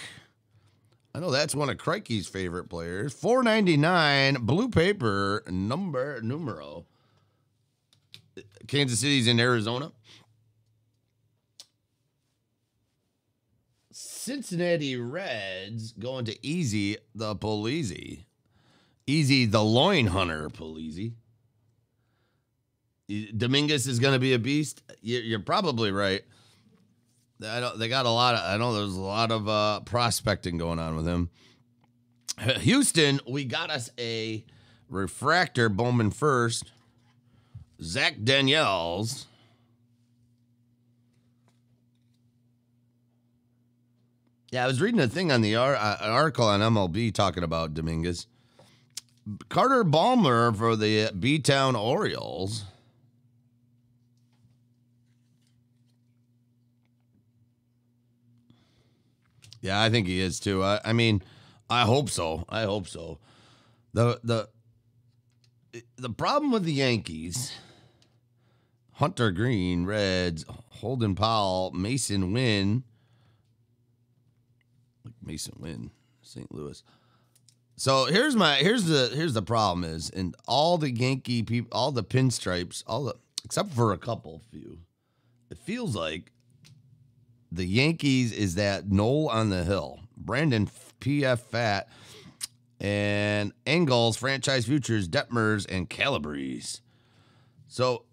I know that's one of Crikey's favorite players. 499 blue paper number numero. Kansas City's in Arizona. Cincinnati Reds going to Easy the Polizzi. Easy the loin hunter Polizzi. Dominguez is going to be a beast. You're probably right. they got a lot of. I know there's a lot of uh, prospecting going on with him. Houston, we got us a refractor Bowman first. Zach Daniels. Yeah, I was reading a thing on the uh, article on MLB talking about Dominguez. Carter Baumler for the B Town Orioles. Yeah, I think he is too. I, I mean, I hope so. I hope so. The the the problem with the Yankees, Hunter Greene, Reds, Holden Powell, Masyn Winn, Masyn Winn, St. Louis. So here's my here's the here's the problem is, and all the Yankee people, all the pinstripes, all the except for a couple few, it feels like the Yankees is that Knoll on the hill. Brandon PF Pfaadt and Engels, franchise futures, Detmers, and Calabrese. So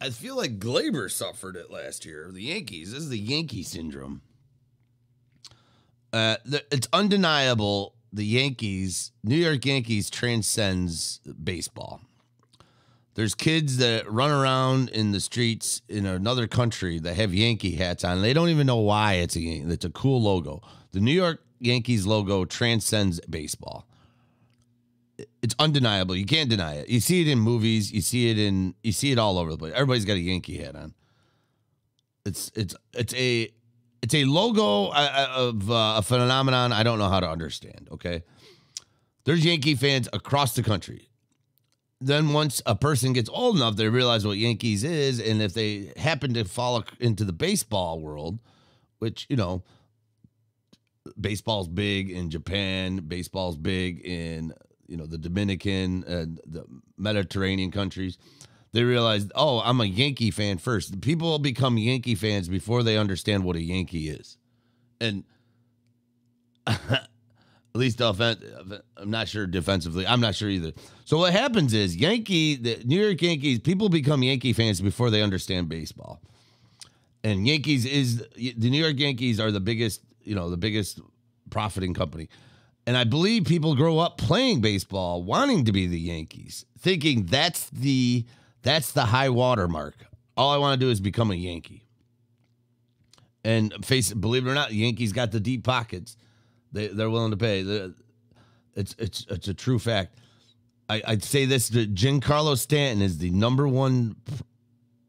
I feel like Gleyber suffered it last year. The Yankees. This is the Yankee syndrome. Uh, the, it's undeniable. The Yankees, New York Yankees, transcends baseball. There's kids that run around in the streets in another country that have Yankee hats on. They don't even know why it's a it's a cool logo. The New York Yankees logo transcends baseball. It's undeniable. You can't deny it. You see it in movies. You see it in you see it all over the place. Everybody's got a Yankee hat on. It's it's it's a it's a logo uh, uh, of uh, a phenomenon I don't know how to understand. Okay, there's Yankee fans across the country then once a person gets old enough, they realize what Yankees is, and if they happen to fall into the baseball world, which you know, baseball's big in Japan, baseball's big in you know the Dominican and the Mediterranean countries. They realize, oh, I'm a Yankee fan first. People become Yankee fans before they understand what a Yankee is, and at least offense. I'm not sure defensively. I'm not sure either. So what happens is Yankee, the New York Yankees, people become Yankee fans before they understand baseball. And Yankees is the New York Yankees are the biggest, you know, the biggest profiting company. And I believe people grow up playing baseball, wanting to be the Yankees, thinking that's the that's the high water mark. All I want to do is become a Yankee. And face, believe it or not, Yankees got the deep pockets they they're willing to pay. It's it's it's a true fact. I, I'd say this: Giancarlo Stanton is the number one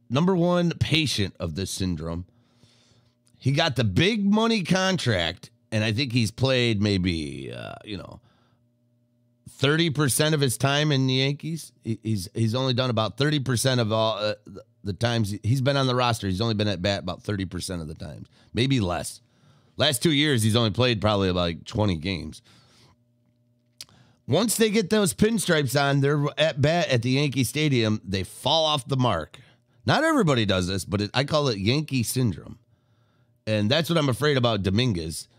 number one patient of this syndrome. He got the big money contract, and I think he's played maybe uh, you know thirty percent of his time in the Yankees. He's he's only done about thirty percent of all uh, the times he's been on the roster. He's only been at bat about thirty percent of the times, maybe less. Last two years, he's only played probably like 20 games. Once they get those pinstripes on, they're at bat at the Yankee Stadium, they fall off the mark. Not everybody does this, but it, I call it Yankee syndrome. And that's what I'm afraid about Dominguez.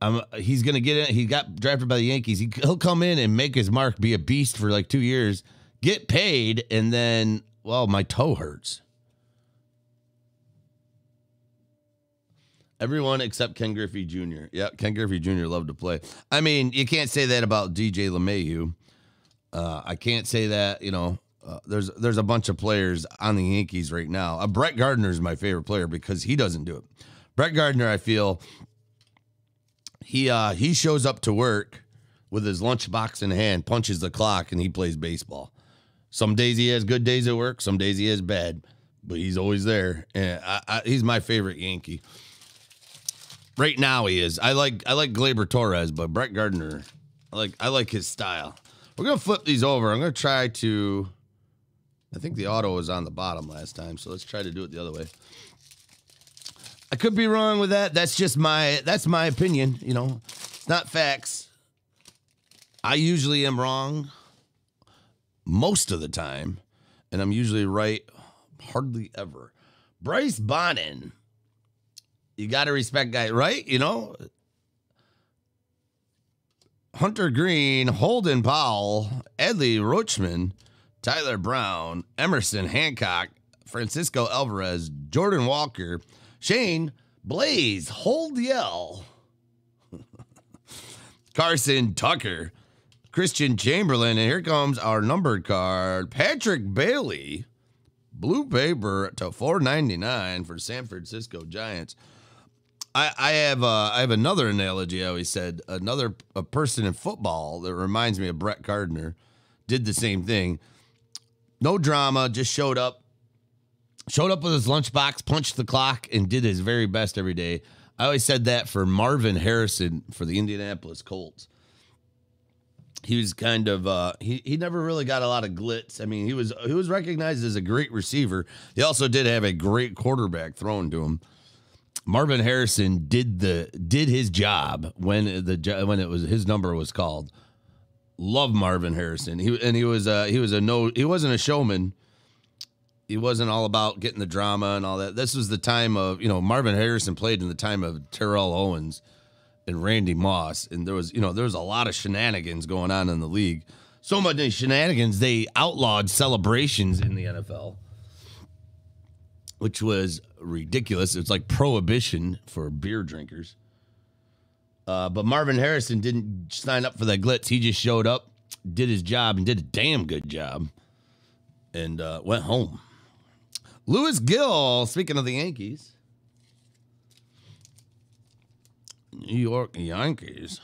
I'm, he's going to get in. He got drafted by the Yankees. He, he'll come in and make his mark, be a beast for like two years, get paid, and then, well, my toe hurts. Everyone except Ken Griffey Jr. Yeah, Ken Griffey Jr. loved to play. I mean, you can't say that about DJ LeMahieu. Uh, I can't say that. You know, uh, there's there's a bunch of players on the Yankees right now. Uh, Brett Gardner is my favorite player because he doesn't do it. Brett Gardner, I feel he uh, he shows up to work with his lunchbox in hand, punches the clock, and he plays baseball. Some days he has good days at work, some days he has bad, but he's always there. And I, I, he's my favorite Yankee. Right now he is. I like I like Gleyber Torres, but Brett Gardner, I like I like his style. We're gonna flip these over. I'm gonna try to. I think the auto was on the bottom last time, so let's try to do it the other way. I could be wrong with that. That's just my that's my opinion. You know, it's not facts. I usually am wrong most of the time, and I'm usually right hardly ever. Bryce Bonnin You got to respect guy, right? You know, Hunter Greene, Holden Powell, Adley Rutschman, Tyler Brown, Emerson Hancock, Francisco Alvarez, Jordan Walker, Shane Blaze, Hold Yell, Carson Tucker, Christian Chamberlain, and here comes our numbered card, Patrick Bailey, blue paper to 499 for San Francisco Giants. I, I have uh, I have another analogy. I always said another a person in football that reminds me of Brett Gardner did the same thing. No drama, just showed up, showed up with his lunchbox, punched the clock, and did his very best every day. I always said that for Marvin Harrison for the Indianapolis Colts. He was kind of uh, he he never really got a lot of glitz. I mean, he was he was recognized as a great receiver. He also did have a great quarterback thrown to him. Marvin Harrison did the did his job when the when it was his number was called. Love Marvin Harrison. He and he was uh he was a no he wasn't a showman. He wasn't all about getting the drama and all that. This was the time of you know Marvin Harrison played in the time of Terrell Owens and Randy Moss, and there was you know there was a lot of shenanigans going on in the league. So much shenanigans they outlawed celebrations in the NFL which was ridiculous. It's like prohibition for beer drinkers. Uh, but Marvin Harrison didn't sign up for that glitz. He just showed up, did his job, and did a damn good job, and uh, went home. Lewis Gill, speaking of the Yankees, New York Yankees.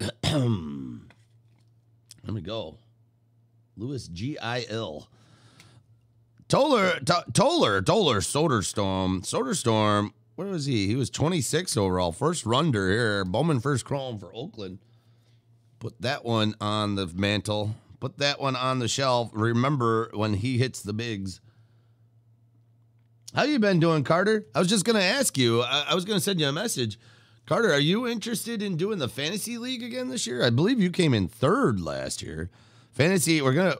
Let me go. Lewis G I L. Toller, T- Toller, Toller, Soderstrom, Soderstrom. Where was he? He was 26 overall. First runder here. Bowman first chrome for Oakland. Put that one on the mantle. Put that one on the shelf. Remember when he hits the bigs. How you been doing, Carter? I was just gonna ask you. I, I was gonna send you a message. Carter, are you interested in doing the fantasy league again this year? I believe you came in third last year. Fantasy, we're gonna.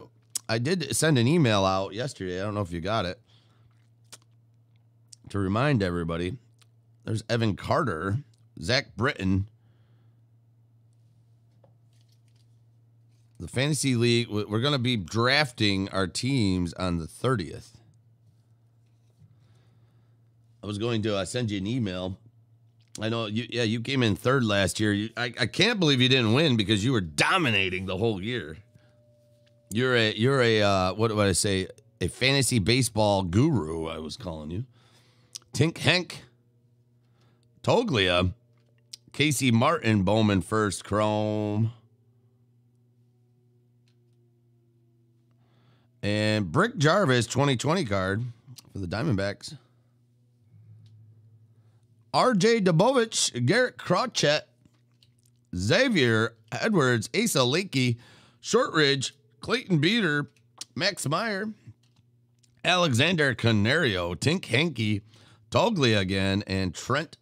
I did send an email out yesterday. I don't know if you got it. To remind everybody, there's Evan Carter, Zach Britton. The fantasy league, we're going to be drafting our teams on the 30th. I was going to uh, send you an email I know you. Yeah, you came in third last year. You, I, I can't believe you didn't win because you were dominating the whole year. You're a you're a uh, what do I say? A fantasy baseball guru. I was calling you. Tink Hence, Toglia, Casey Martin, Bowman first, Chrome, and Bryce Jarvis 2020 card for the Diamondbacks. RJ Dabovich, Garrett Crochet, Xavier Edwards, Asa Lacy, Shortridge, Clayton Beeter, Max Meyer, Alexander Canario, Tink Hence, Toglia again, and Trent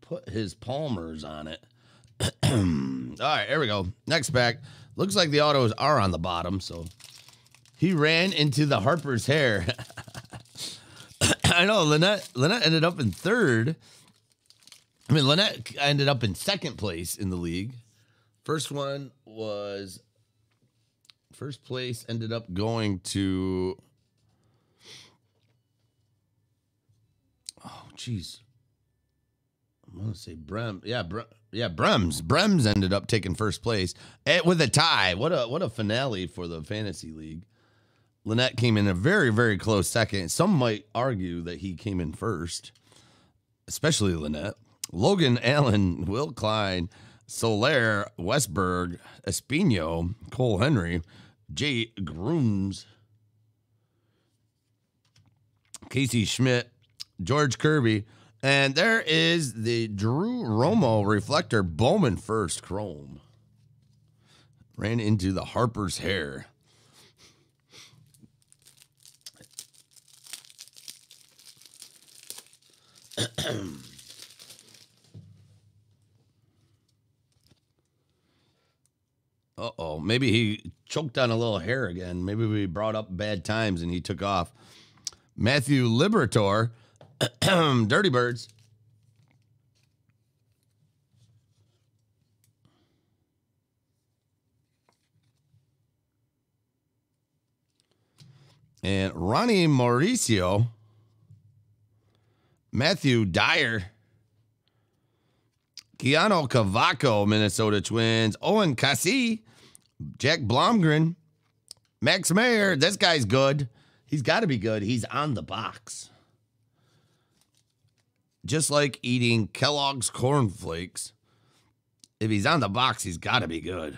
put his Palmers on it. All right, here we go. Next back. Looks like the autos are on the bottom, so he ran into the Harper's hair. I know Lynette Lynette ended up in third. I mean, Lynette ended up in second place in the league. First one was first place ended up going to oh jeez i want to say brem yeah Bre- yeah brems brems ended up taking first place eh, with a tie what a what a finale for the fantasy league lynette came in a very very close second some might argue that he came in first especially lynette Logan Allen, Will Klein, Soler, Westburg, Espino, Cole Henry, Jay Grooms, Casey Schmitt, George Kirby, and there is the Drew Romo refractor Bowman first chrome. Ran into the Harper's hair. Uh oh. Maybe he choked on a little hair again. Maybe we brought up bad times and he took off. Matthew Liberatore, Dirty Birds. And Ronny Mauricio, Matthew Dyer, Keoni Cavaco, Minnesota Twins, Owen Caissie, Jack Blomgren, Max Meyer. This guy's good. He's got to be good. He's on the box. Just like eating Kellogg's Corn Flakes. If he's on the box, he's got to be good.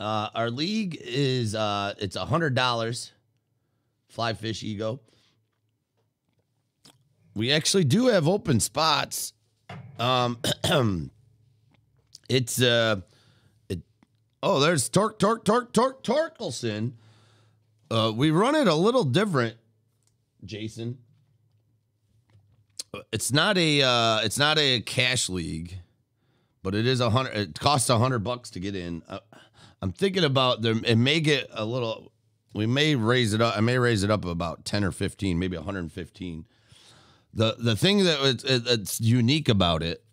Uh, our league is uh, it's a hundred dollars. Fly fish ego. We actually do have open spots. Um, it's uh, it. Oh, there's Torque, Torque, Torque, Torque, Torkelson. Uh, we run it a little different, Jason. It's not a uh, it's not a cash league, but it is a hundred. It costs a hundred bucks to get in. Uh, I'm thinking about there. It may get a little. We may raise it up. I may raise it up about ten or fifteen, maybe 115. The the thing that it's, it's unique about it,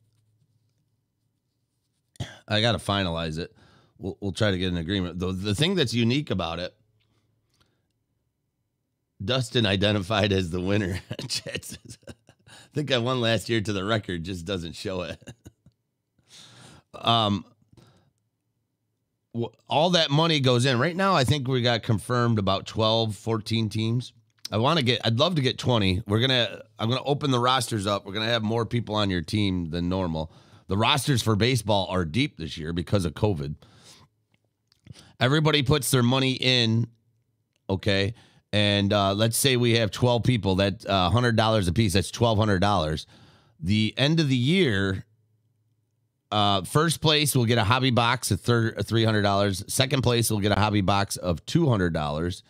I got to finalize it. We'll, we'll try to get an agreement. The the thing that's unique about it, Dustin identified as the winner. I think I won last year to the record, just doesn't show it. um, all that money goes in. Right now, I think we got confirmed about 12, 14 teams. I want to get, I'd love to get 20. We're going to, I'm going to open the rosters up. We're going to have more people on your team than normal. The rosters for baseball are deep this year because of COVID. Everybody puts their money in, okay? And uh, let's say we have 12 people, that uh, $100 a piece, that's $1,200. The end of the year, uh, first place will get a hobby box of third three hundred dollars. Second place will get a hobby box of two hundred dollars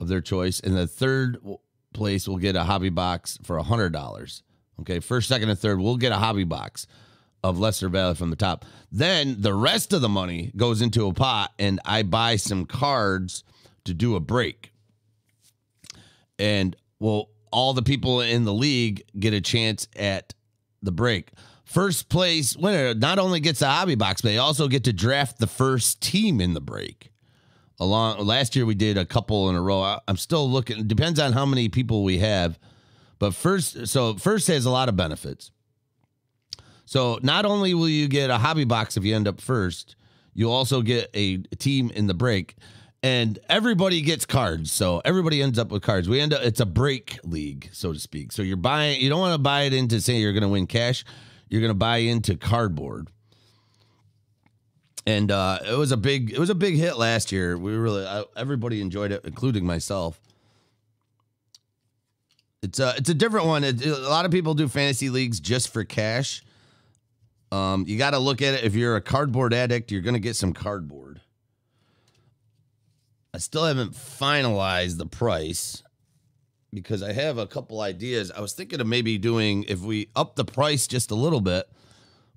of their choice, and the third place will get a hobby box for hundred dollars. Okay, first, second, and third will get a hobby box of lesser value from the top. Then the rest of the money goes into a pot, and I buy some cards to do a break. And well, all the people in the league get a chance at the break first place winner not only gets a hobby box, but they also get to draft the first team in the break. Along last year, we did a couple in a row. I'm still looking. Depends on how many people we have, but first, so first has a lot of benefits. So not only will you get a hobby box if you end up first, you'll also get a team in the break, and everybody gets cards. So everybody ends up with cards. We end up it's a break league, so to speak. So you're buying. You don't want to buy it into saying you're going to win cash you're going to buy into cardboard. And uh, it was a big it was a big hit last year. We really I, everybody enjoyed it, including myself. It's a it's a different one. It, a lot of people do fantasy leagues just for cash. Um, you got to look at it. If you're a cardboard addict, you're going to get some cardboard. I still haven't finalized the price because I have a couple ideas. I was thinking of maybe doing if we up the price just a little bit,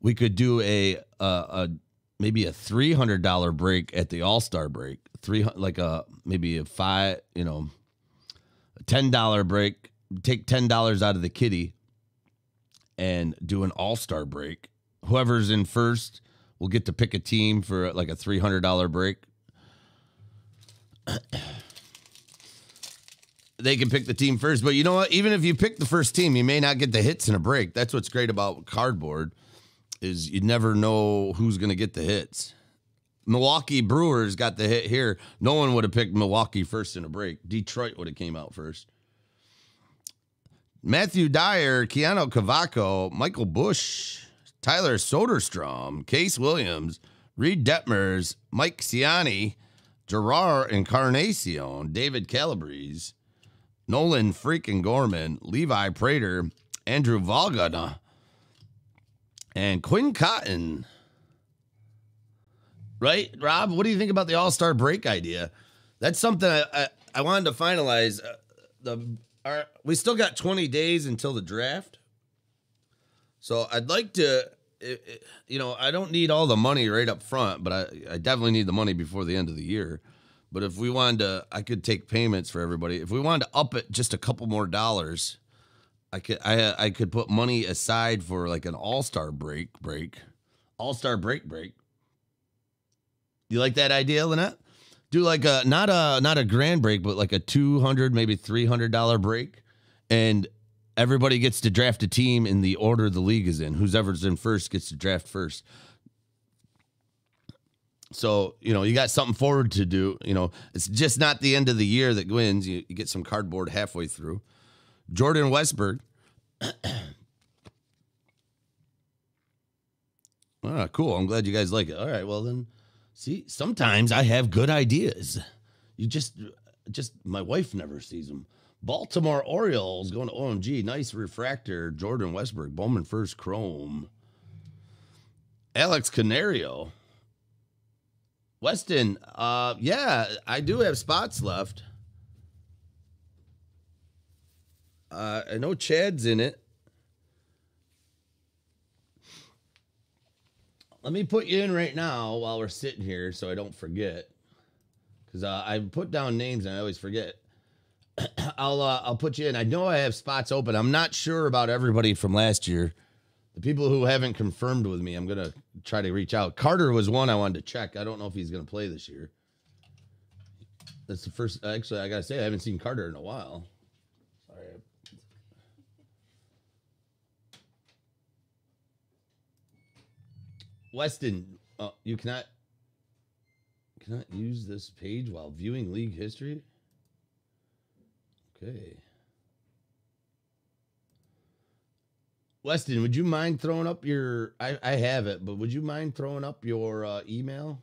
we could do a a, a maybe a three hundred dollar break at the All Star break. Three like a maybe a five you know a ten dollar break. Take ten dollars out of the kitty and do an All Star break. Whoever's in first will get to pick a team for like a three hundred dollar break. they can pick the team first. But you know what? Even if you pick the first team, you may not get the hits in a break. That's what's great about cardboard is you never know who's going to get the hits. Milwaukee Brewers got the hit here. No one would have picked Milwaukee first in a break. Detroit would have came out first. Matthew Dyer, Keoni Cavaco, Michael Busch, Tyler Soderstrom, Case Williams, Reed Detmers, Mike Siani, Jerar Encarnacion, David Calabrese, Nolan freaking Gorman, Levi Prater, Andrew Valgana, and Quinn Cotton. Right, Rob? What do you think about the All Star break idea? That's something I, I, I wanted to finalize. Uh, the our, we still got 20 days until the draft, so I'd like to it, it, you know, I don't need all the money right up front, but I, I definitely need the money before the end of the year. But if we wanted to, I could take payments for everybody. If we wanted to up it just a couple more dollars, I could I uh, I could put money aside for like an all star break break, all star break break. You like that idea, Lynette? Do like a not a not a grand break, but like a two hundred maybe three hundred dollar break, and everybody gets to draft a team in the order the league is in. Whoever's in first gets to draft first. So, you know, you got something forward to do. You know, it's just not the end of the year that wins. You, you get some cardboard halfway through. Jordan Westburg. ah, cool. I'm glad you guys like it. All right. Well, then, see, sometimes I have good ideas. You just, just, my wife never sees them. Baltimore Orioles going to OMG. Nice refractor. Jordan Westburg. Bowman first chrome. Alex Canario. Weston, uh, yeah, I do have spots left. Uh, I know Chad's in it. Let me put you in right now while we're sitting here so I don't forget. Because uh, I put down names and I always forget. I'll uh, I'll put you in. I know I have spots open. I'm not sure about everybody from last year. The people who haven't confirmed with me, I'm gonna try to reach out. Carter was one I wanted to check. I don't know if he's gonna play this year. That's the first. Actually, I gotta say I haven't seen Carter in a while. Sorry. Weston, uh, you cannot cannot use this page while viewing league history. Okay. Weston, would you mind throwing up your? I, I have it, but would you mind throwing up your uh, email?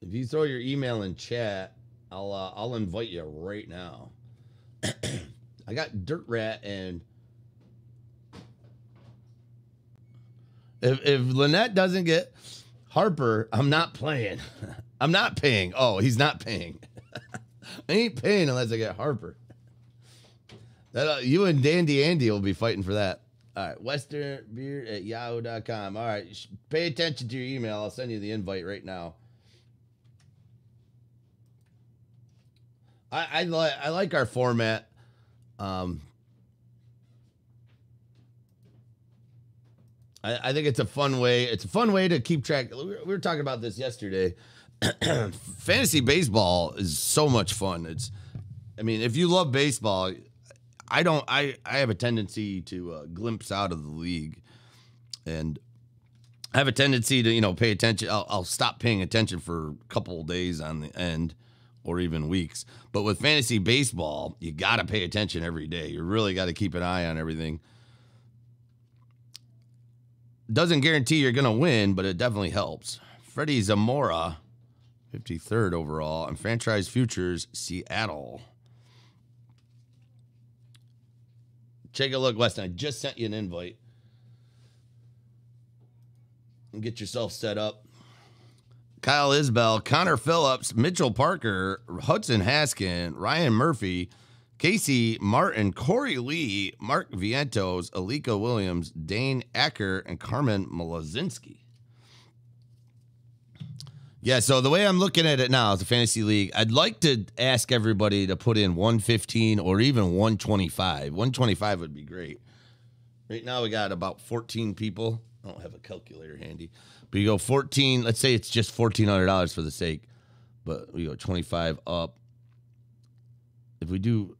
If you throw your email in chat, I'll uh, I'll invite you right now. I got Dirt Rat and if if Lynette doesn't get Harper, I'm not playing. I'm not paying. Oh, he's not paying. I ain't paying unless I get Harper. That uh, you and Dandy Andy will be fighting for that. All right, westernbeard at yahoo.com. All right, pay attention to your email. I'll send you the invite right now. I I like I like our format. Um, I, I think it's a fun way. It's a fun way to keep track. We were, we were talking about this yesterday. Fantasy baseball is so much fun. It's, I mean, if you love baseball, I don't. I I have a tendency to uh, glimpse out of the league, and I have a tendency to you know pay attention. I'll, I'll stop paying attention for a couple days on the end, or even weeks. But with fantasy baseball, you got to pay attention every day. You really got to keep an eye on everything. Doesn't guarantee you're gonna win, but it definitely helps. Freddie Zamora, 53rd overall, and franchise futures Seattle. Take a look, Weston. I just sent you an invite. And get yourself set up. Kyle Isbel, Connor Phillips, Mitchell Parker, Hudson Haskin, Ryan Murphy, Casey Martin, Korey Lee, Mark Vientos, Alika Williams, Dane Acker, and Carmen Mlodzinski. Yeah, so the way I'm looking at it now a fantasy league, I'd like to ask everybody to put in 115 or even 125. 125 would be great. Right now we got about 14 people. I don't have a calculator handy. But you go 14, let's say it's just $1,400 for the sake, but we go 25 up. If we do,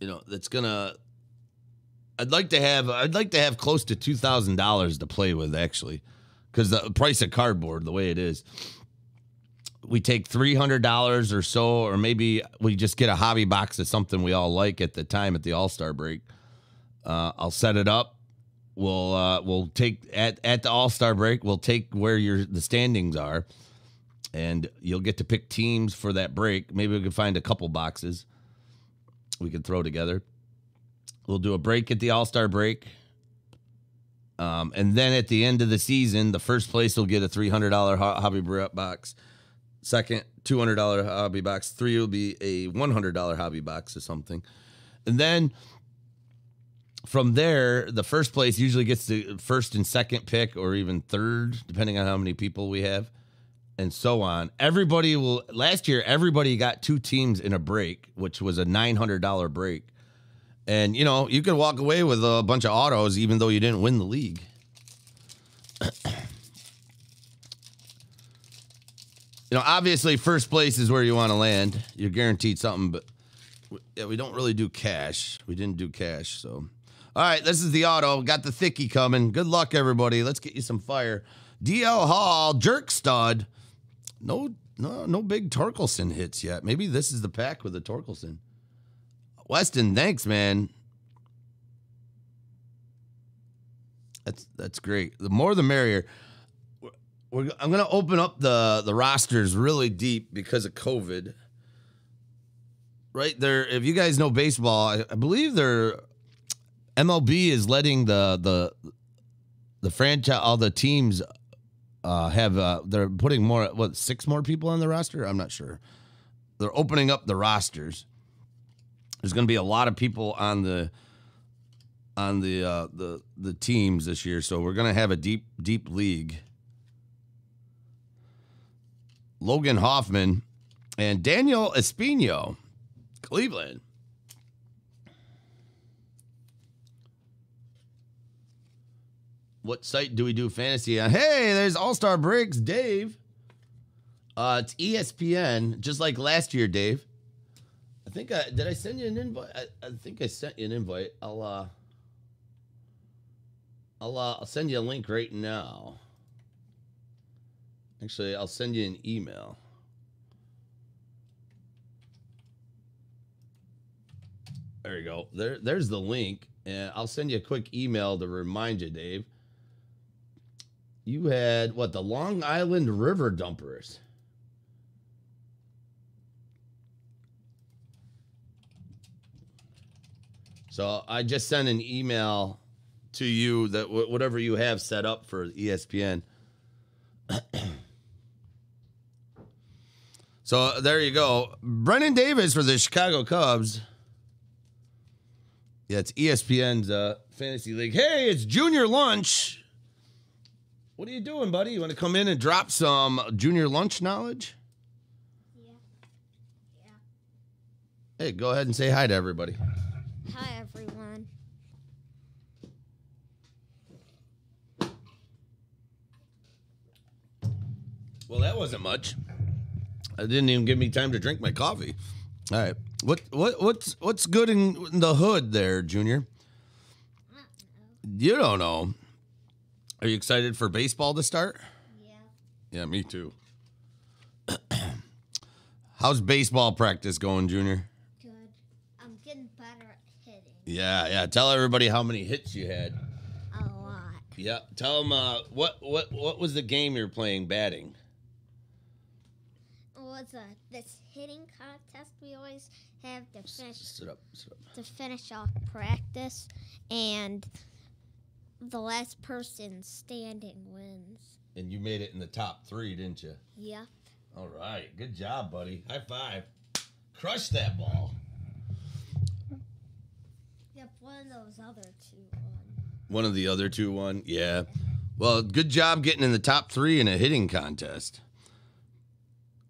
you know, that's gonna. I'd like to have. I'd like to have close to two thousand dollars to play with actually, because the price of cardboard, the way it is, we take three hundred dollars or so, or maybe we just get a hobby box of something we all like at the time at the All Star break. Uh, I'll set it up. We'll uh, we'll take at at the All Star break. We'll take where your the standings are, and you'll get to pick teams for that break. Maybe we can find a couple boxes we can throw together. We'll do a break at the All Star break. Um, and then at the end of the season, the first place will get a $300 hobby box. Second, $200 hobby box. Three will be a $100 hobby box or something. And then from there, the first place usually gets the first and second pick, or even third, depending on how many people we have, and so on. Everybody will. Last year, everybody got two teams in a break, which was a nine hundred dollar break, and you know you could walk away with a bunch of autos, even though you didn't win the league. you know, obviously, first place is where you want to land. You're guaranteed something, but we, yeah, we don't really do cash. We didn't do cash, so. All right, this is the auto. Got the thickie coming. Good luck, everybody. Let's get you some fire. DL Hall, Kjerstad. No, no, no big Torkelson hits yet. Maybe this is the pack with the Torkelson. Weston, thanks, man. That's that's great. The more the merrier. We're, I'm gonna open up the the rosters really deep because of COVID. Right there, if you guys know baseball, I, I believe they're MLB is letting the the the franchise all the teams uh, have uh, they're putting more what six more people on the roster. I'm not sure. They're opening up the rosters. There's going to be a lot of people on the on the uh, the the teams this year, so we're going to have a deep deep league. Logan Hoffman and Daniel Espino, Cleveland. What site do we do fantasy on? Hey, there's All Star Breaks, Dave. Uh, it's ESPN, just like last year, Dave. I think I did. I send you an invite. I, I think I sent you an invite. I'll uh, I'll uh, I'll send you a link right now. Actually, I'll send you an email. There you go. There, there's the link, and I'll send you a quick email to remind you, Dave. You had what the Long Island River Dumpers. So I just sent an email to you that wh- whatever you have set up for ESPN. so there you go. Brennan Davis for the Chicago Cubs. Yeah, it's ESPN's uh, fantasy league. Hey, it's junior lunch. What are you doing, buddy? You want to come in and drop some junior lunch knowledge? Yeah. Yeah. Hey, go ahead and say hi to everybody. Hi, everyone. Well, that wasn't much. It didn't even give me time to drink my coffee. All right. What what what's what's good in the hood there, Junior? You don't know. Are you excited for baseball to start? Yeah. Yeah, me too. How's baseball practice going, Junior? Good. I'm getting better at hitting. Yeah, yeah. Tell everybody how many hits you had. A lot. Yeah. Tell them uh, what what what was the game you're playing batting? Was a this hitting contest we always have to finish Sit up. Sit up. to finish off practice, and the last person standing wins. And you made it in the top three, didn't you? Yep. All right. Good job, buddy. High five. Crush that ball. Yep. One of those other two won. One of the other two won. Yeah. Well, good job getting in the top three in a hitting contest.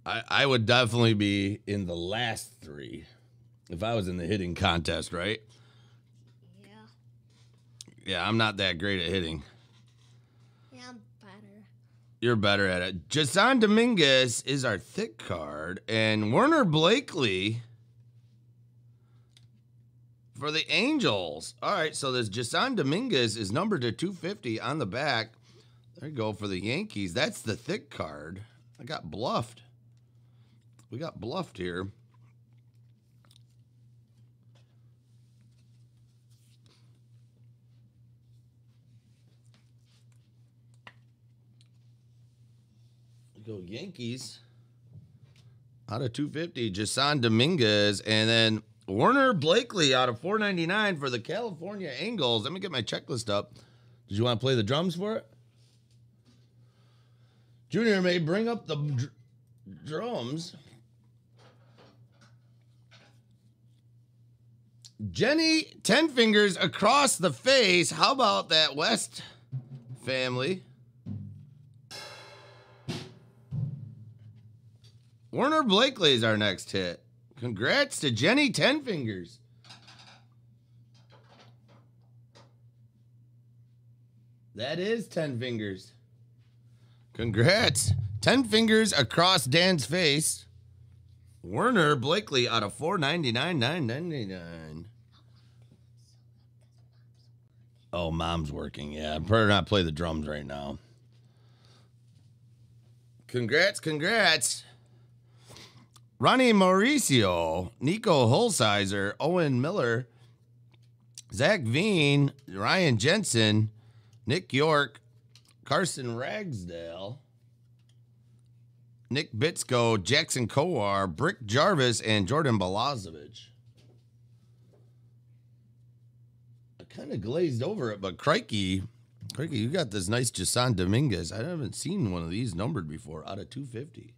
I, I would definitely be in the last three if I was in the hitting contest, right? Yeah. Yeah, I'm not that great at hitting. Yeah, I'm better. You're better at it. Jasson Dominguez is our thick card, and Werner Blakely for the Angels. All right, so this Jasson Dominguez is numbered to 250 on the back. There you go for the Yankees. That's the thick card. I got bluffed. We got bluffed here. go Yankees out of 250, Jasson Dominguez, and then Werner Blakely out of 499 for the California Angles. Let me get my checklist up. Did you want to play the drums for it? Junior may bring up the dr- drums. Jenny, 10 fingers across the face. How about that West family? Werner Blakely is our next hit. Congrats to Jenny, 10 fingers. That is 10 fingers. Congrats. 10 fingers across Dan's face. Werner Blakely out of 499.999. Oh, mom's working. Yeah, I better not play the drums right now. Congrats, congrats. Ronny Mauricio, Niko Hulsizer, Owen Miller, Zach Veen, Ryan Jensen, Nick Yorke, Carson Ragsdale, Nick Bitsko, Jackson Kowar, Bryce Jarvis, and Jordan Balazovic. I kind of glazed over it, but crikey, crikey, you got this nice Jasson Dominguez. I haven't seen one of these numbered before out of 250.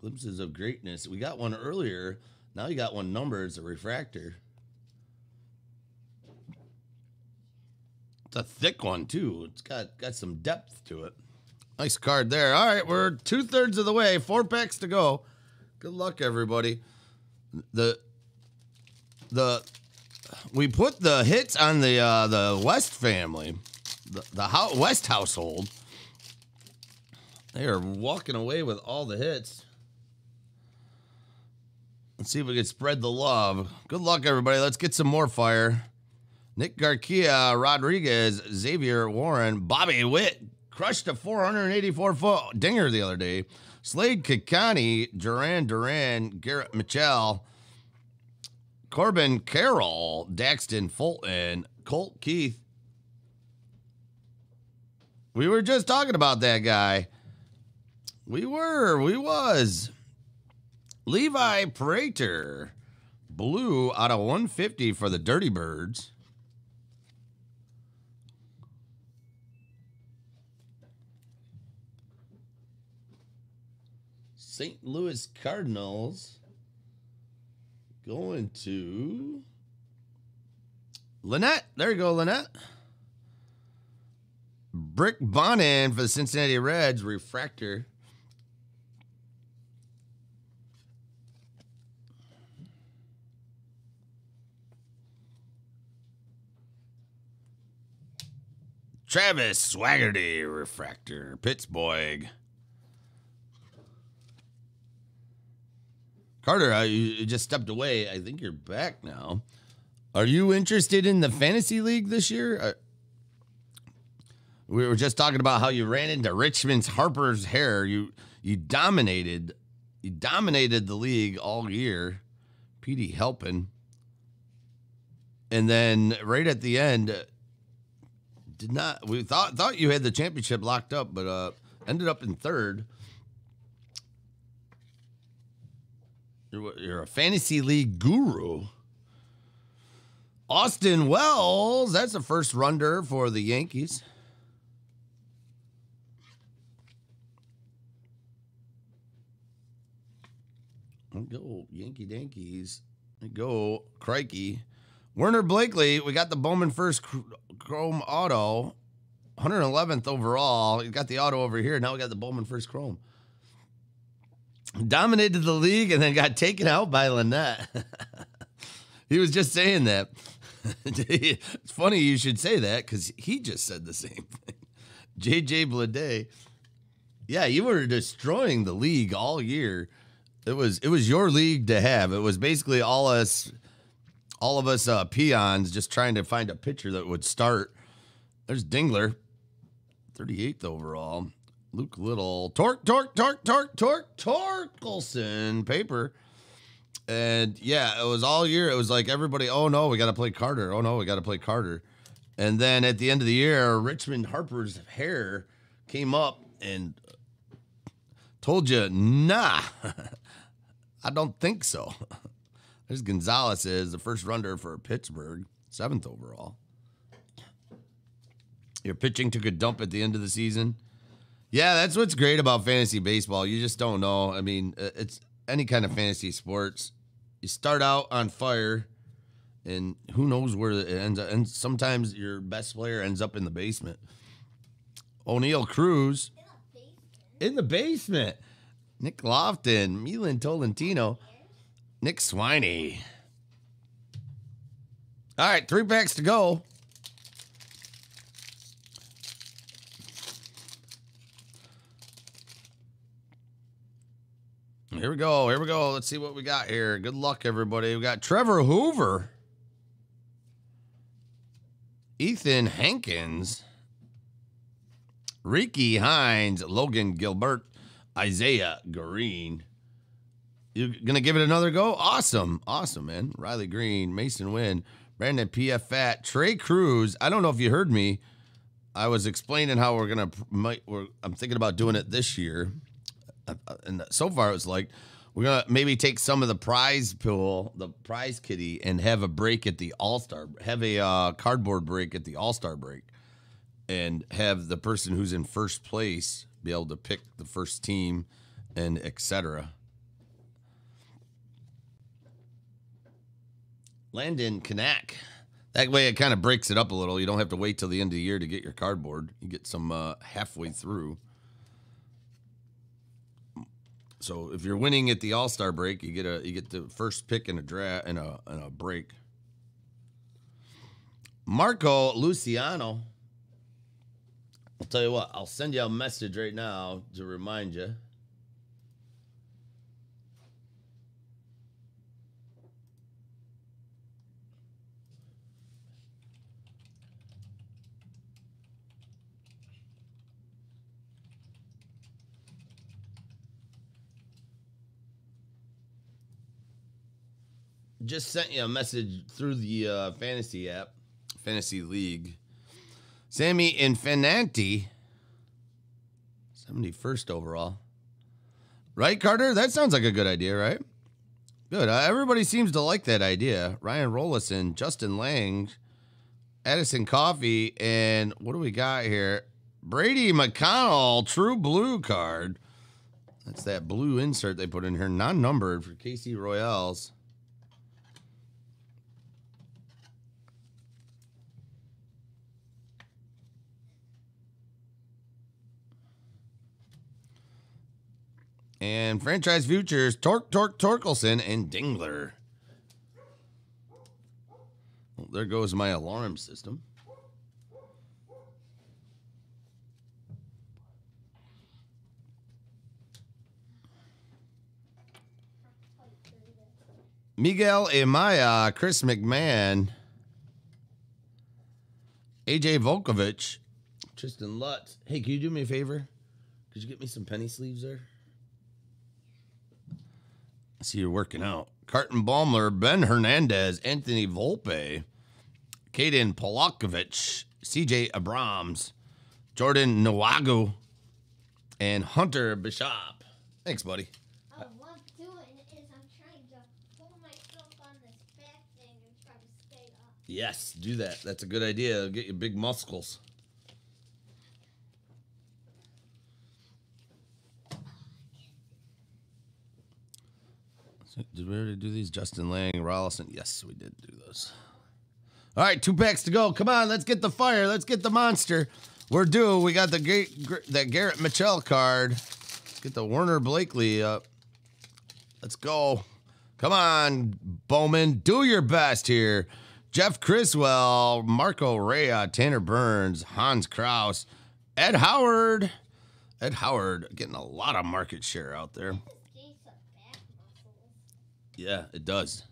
Glimpses of greatness. We got one earlier. Now you got one numbered. It's a refractor. It's a thick one too. It's got got some depth to it. Nice card there. All right, we're two thirds of the way. Four packs to go. Good luck, everybody. The the we put the hits on the uh, the West family, the the ho- West household. They are walking away with all the hits. Let's see if we can spread the love. Good luck, everybody. Let's get some more fire. Nick Garcia, Rodriguez, Xavier Warren, Bobby Witt crushed a 484 foot dinger the other day. Slade Cecconi, Duran Duran, Garrett Mitchell, Corbin Carroll, Daxton Fulton, Colt Keith. We were just talking about that guy. We were, we was. Levi Prater, blue out of 150 for the Dirty Birds. St. Louis Cardinals going to Lynette. There you go, Lynette. Bryce Bonnin for the Cincinnati Reds, refractor. Travis Swaggerty, refractor, Pittsburgh. Carter, uh, you just stepped away. I think you're back now. Are you interested in the fantasy league this year? Uh, we were just talking about how you ran into Richmond's Harper's hair. You you dominated, you dominated the league all year. PD helping, and then right at the end, uh, did not. We thought thought you had the championship locked up, but uh, ended up in third. You're, a fantasy league guru. Austin Wells, that's the first runder for the Yankees. Go Yankee Dankies. Go Crikey. Werner Blakely, we got the Bowman first chrome auto, 111th overall. You got the auto over here. Now we got the Bowman first chrome dominated the league and then got taken out by Lynette. he was just saying that. it's funny you should say that because he just said the same thing. JJ Bleday. Yeah, you were destroying the league all year. It was it was your league to have. It was basically all us all of us uh, peons just trying to find a pitcher that would start. There's Dingler, 38th overall. Luke Little, Torque, Torque, Torque, Torque, Torque, Torkelson paper. And yeah, it was all year. It was like everybody, oh no, we got to play Carter. Oh no, we got to play Carter. And then at the end of the year, Richmond Harper's hair came up and told you, nah, I don't think so. There's Gonzalez is the first runner for Pittsburgh, seventh overall. Your pitching took a dump at the end of the season. Yeah, that's what's great about fantasy baseball. You just don't know. I mean, uh, it's any kind of fantasy sports. You start out on fire and who knows where it ends up. And sometimes your best player ends up in the basement. Oneil Cruz in the basement. Nick Loftin, Milan Tolentino, Nick Swiney. All right, three packs to go. Here we go. Here we go. Let's see what we got here. Good luck, everybody. We got Trevor Hoover, Ethan Hankins, Ricky Hines, Logan Gilbert, Isaiah Greene. You gonna give it another go? Awesome, awesome, man. Riley Greene, Masyn Winn, Brandon PF Fat, Trei Cruz. I don't know if you heard me. I was explaining how we're gonna. Might, we're, I'm thinking about doing it this year, and so far it's like we're gonna maybe take some of the prize pool, the prize kitty, and have a break at the All Star. Have a uh, cardboard break at the All Star break, and have the person who's in first place be able to pick the first team, and etc. Landon Knack. That way, it kind of breaks it up a little. You don't have to wait till the end of the year to get your cardboard. You get some uh, halfway through. So if you're winning at the All Star break, you get a you get the first pick in a draft in a in a break. Marco Luciano. I'll tell you what. I'll send you a message right now to remind you. Just sent you a message through the uh, fantasy app, fantasy league. Sammy Infinanti, seventy first overall. Right, Carter? That sounds like a good idea, right? Good. Uh, everybody seems to like that idea. Ryan Rollison, Justin Lange, Edison Coffee, and what do we got here? Brady McConnell, True Blue card. That's that blue insert they put in here, non numbered for Casey Royals. And franchise futures, Torque, Torque, Torkelson, and Dingler. Well, there goes my alarm system. Miguel Amaya, Chris McMahon, AJ Vukovich, Tristen Lutz. Hey, can you do me a favor? Could you get me some penny sleeves there? I see you're working out. Carter Baumler, Ben Hernandez, Anthony Volpe, Kaden Polcovich, CJ Abrams, Jordan Nwogu, and Hunter Bishop. Thanks, buddy. I'm doing is I'm trying to pull myself on this back thing and try to stay up. Yes, do that. That's a good idea. It'll get you big muscles. Did we already do these? Justin Lange, Rollison. Yes, we did do those. All right, two packs to go. Come on, let's get the fire. Let's get the monster. We're due. We got the that Garrett Mitchell card. Let's get the Werner Blakely up. Let's go. Come on, Bowman. Do your best here. Jeff Criswell, Marco Raya, Tanner Burns, Hans Crouse, Ed Howard. Ed Howard getting a lot of market share out there. Gain some back muscles. Yeah, it does.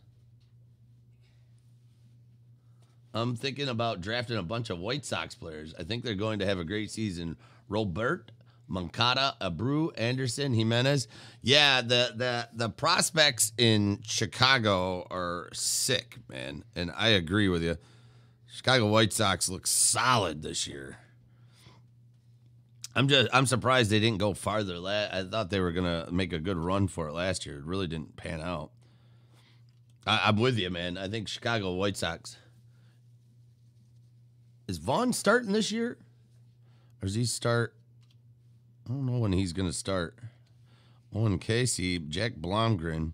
I'm thinking about drafting a bunch of White Sox players. I think they're going to have a great season. Robert, Moncada, Abreu, Anderson, Jimenez. Yeah, the the the prospects in Chicago are sick, man. And I agree with you. Chicago White Sox look solid this year. I'm just I'm surprised they didn't go farther. I thought they were gonna make a good run for it last year. It really didn't pan out. I, I'm with you, man. I think Chicago White Sox. Is Vaughn starting this year, or does he start? I don't know when he's gonna start. Owen Caissie, Jack Blomgren.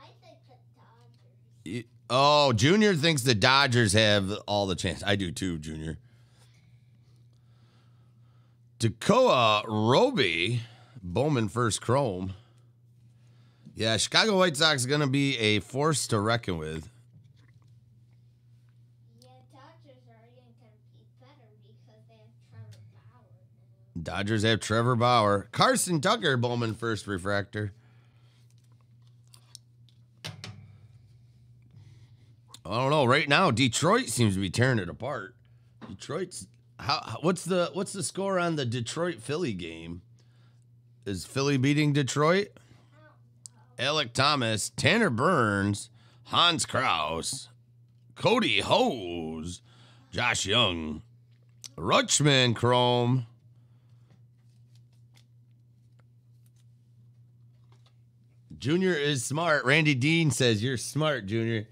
I think the Dodgers. You, Oh, Junior thinks the Dodgers have all the chance. I do too, Junior. Tekoah Roby, Bowman first chrome. Yeah, Chicago White Sox is going to be a force to reckon with. Yeah, Dodgers are going to be better because they have Trevor Bauer. Dodgers have Trevor Bauer. Carson Tucker, Bowman first refractor. I don't know. Right now, Detroit seems to be tearing it apart. Detroit's how? how- What's the what's the score on the Detroit Philly game? Is Philly beating Detroit? Alec Thomas, Tanner Burns, Hans Crouse, Cody Hose, Josh Jung, Rutschman Chrome. Junior is smart. Randy Dean says you're smart, Junior.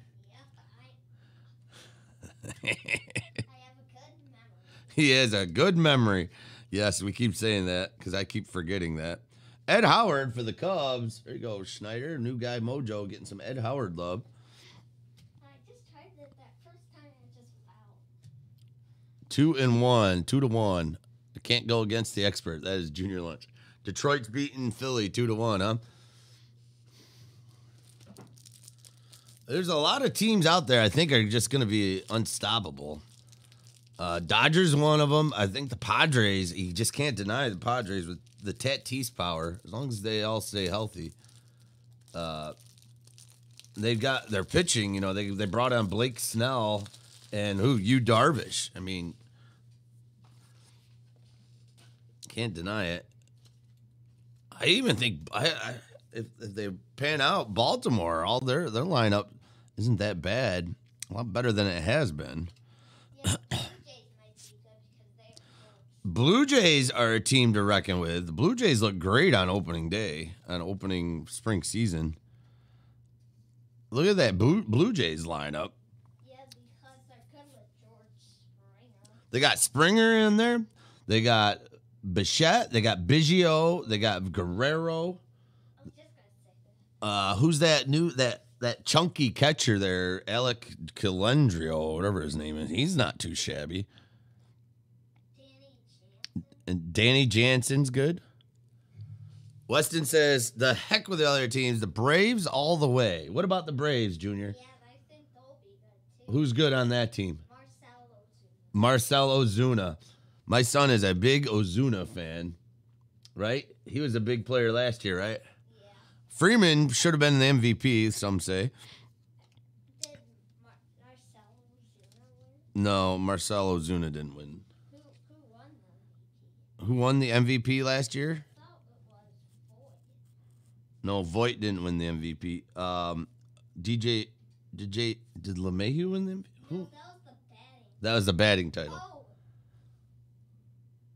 I, I have a good memory. He has a good memory. Yes, we keep saying that because I keep forgetting that. Ed Howard for the Cubs. There you go, Schneider. New guy Mojo getting some Ed Howard love. I just tried it that first time and it just wow. Two and one, two to one. I can't go against the expert. That is Junior Lunch. Detroit's beating Philly two to one, huh? There's a lot of teams out there I think are just going to be unstoppable. Uh, Dodgers one of them. I think the Padres. You just can't deny the Padres with the Tatis power as long as they all stay healthy. Uh, they've got their pitching. You know, they they brought on Blake Snell and who you Darvish. I mean, can't deny it. I even think I, I if, if they pan out Baltimore, all their their lineup isn't that bad. A lot better than it has been. Yeah, the Blue Jays might be good because they have Brooks. Blue Jays are a team to reckon with. The Blue Jays look great on opening day, on opening spring season. Look at that Blue, Blue Jays lineup. Yeah, because they're good with George Springer. They got Springer in there. They got Bichette. They got Biggio. They got Guerrero. I was just gonna say that. Uh, who's that new that that chunky catcher there? Alec Calendrio, whatever his name is. He's not too shabby. Danny And Danny Jansen's good. Weston says the heck with the other teams. The Braves all the way. What about the Braves, Junior? Yeah, I think they'll be good too. Who's good on that team? Marcelo Ozuna. Marcell Ozuna. My son is a big Ozuna fan, right? He was a big player last year, right? Yeah. Freeman should have been the MVP, some say. Did Mar- Marcelo Ozuna win? No, Marcell Ozuna didn't win. Who who won the MVP? Who won the MVP last year? I thought it was Boyd. No, Voit didn't win the MVP. Um, DJ, did J, did LeMahieu win the MVP? No, Who? that was the batting. That was the batting title. Oh.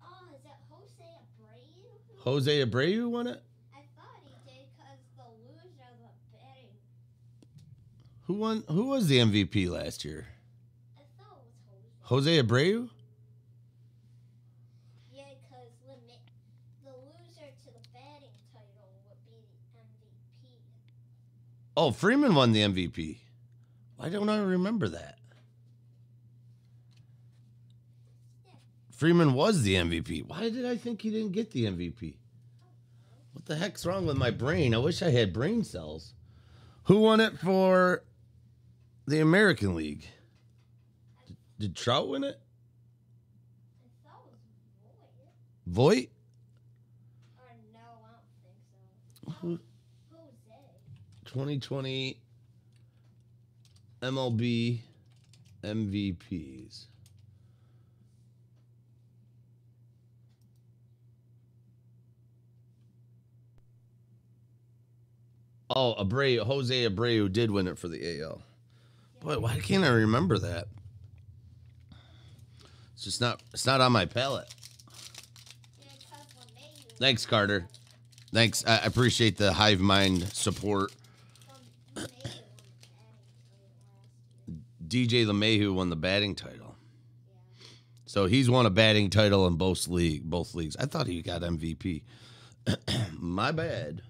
Oh, is that Jose Abreu? Jose Abreu won it. I thought he did because the loser the batting. Who won? Who was the MVP last year? I thought it was Jose. Jose Abreu. Yeah, because the loser to the batting title would be the MVP. Oh, Freeman won the MVP. Why don't I remember that? Freeman was the MVP. Why did I think he didn't get the MVP? What the heck's wrong with my brain? I wish I had brain cells. Who won it for the American League? Did, did Trout win it? I thought it was Boyd. Voit? Or no, I don't think so. Who- Jose. 2020 MLB MVPs. Oh, Abreu, Jose Abreu did win it for the AL. Boy, why can't I remember that? It's just not. It's not on my palate. Thanks, Carter. Thanks. I appreciate the hive mind support. LeMahieu won the batting title last year. DJ LeMahieu won the batting title. So he's won a batting title in both league, both leagues. I thought he got MVP. My bad.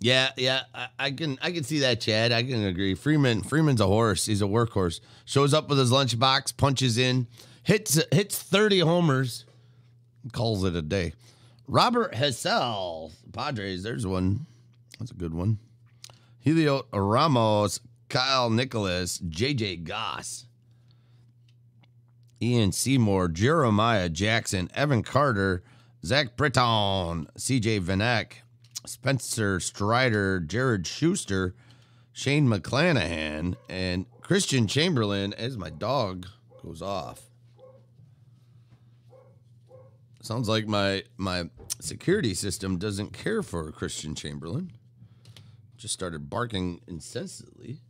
Yeah, yeah, I, I, can I can see that, Chad. I can agree. Freeman Freeman's a horse. He's a workhorse. Shows up with his lunchbox, punches in, hits hits 30 homers, calls it a day. Robert Hassell, Padres, there's one. That's a good one. Heliot Ramos, Kyle Nicolas, JJ Goss, Ian Seymour, Jeremiah Jackson, Evan Carter, Zach Britton, CJ Van Eyk, Spencer Strider, Jared Schuster, Shane McClanahan, and Christian Chamberlain as my dog goes off. Sounds like my my security system doesn't care for Christian Chamberlain. Just started barking incessantly.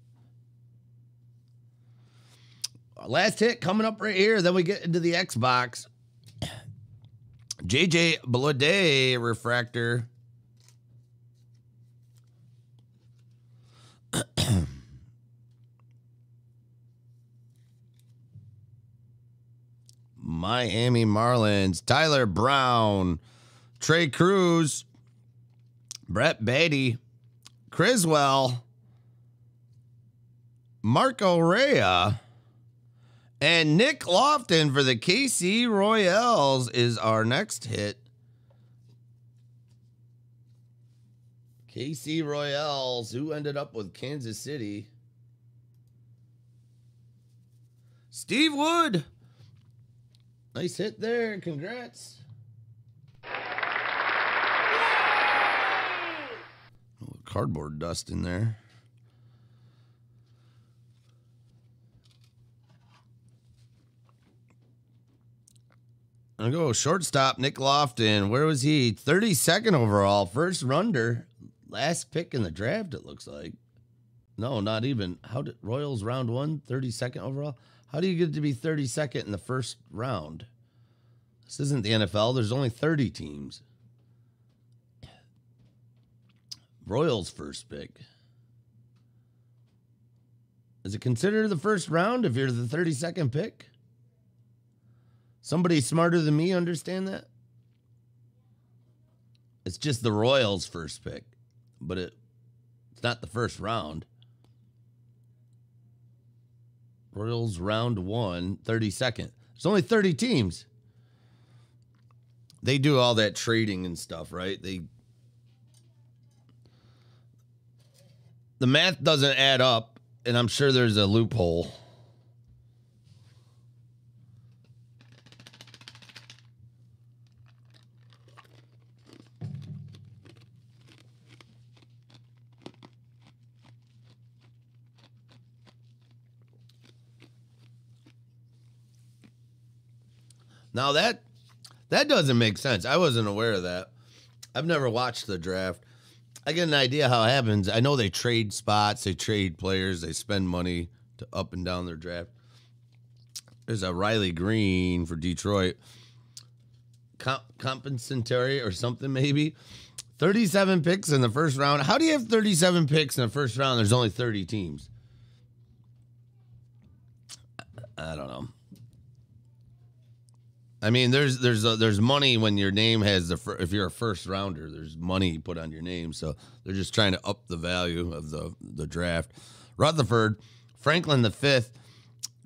Uh, last hit coming up right here. Then we get into the Xbox. JJ Bleday refractor. Miami Marlins, Tyler Brown, Trei Cruz, Brett Beatty, Criswell, Marco Raya, and Nick Loftin for the KC Royals is our next hit. KC Royals, who ended up with Kansas City. Steve Wood. Nice hit there. Congrats. Cardboard dust in there. I go shortstop Nick Loftin. Where was he? 32nd overall, first runner, last pick in the draft. It looks like. No, not even. How did Royals round one, 32nd overall? How do you get to be 32nd in the first round? This isn't the NFL. There's only 30 teams. Royals first pick. Is it considered the first round if you're the 32nd pick? Somebody smarter than me understand that? It's just the Royals first pick, but it it's not the first round. Royals round one, 32nd. There's only 30 teams. They do all that trading and stuff, right? They the math doesn't add up, and I'm sure there's a loophole. Now that that doesn't make sense. I wasn't aware of that. I've never watched the draft. I get an idea how it happens. I know they trade spots, they trade players, they spend money to up and down their draft. There's a Riley Greene for Detroit. Comp- compensatory or something, maybe. 37 picks in the first round. How do you have 37 picks in the first round? There's only 30 teams. I don't know. I mean, there's there's a, there's money when your name has the fir- if you're a first rounder, there's money put on your name, so they're just trying to up the value of the the draft. Rutherford, Franklin the fifth,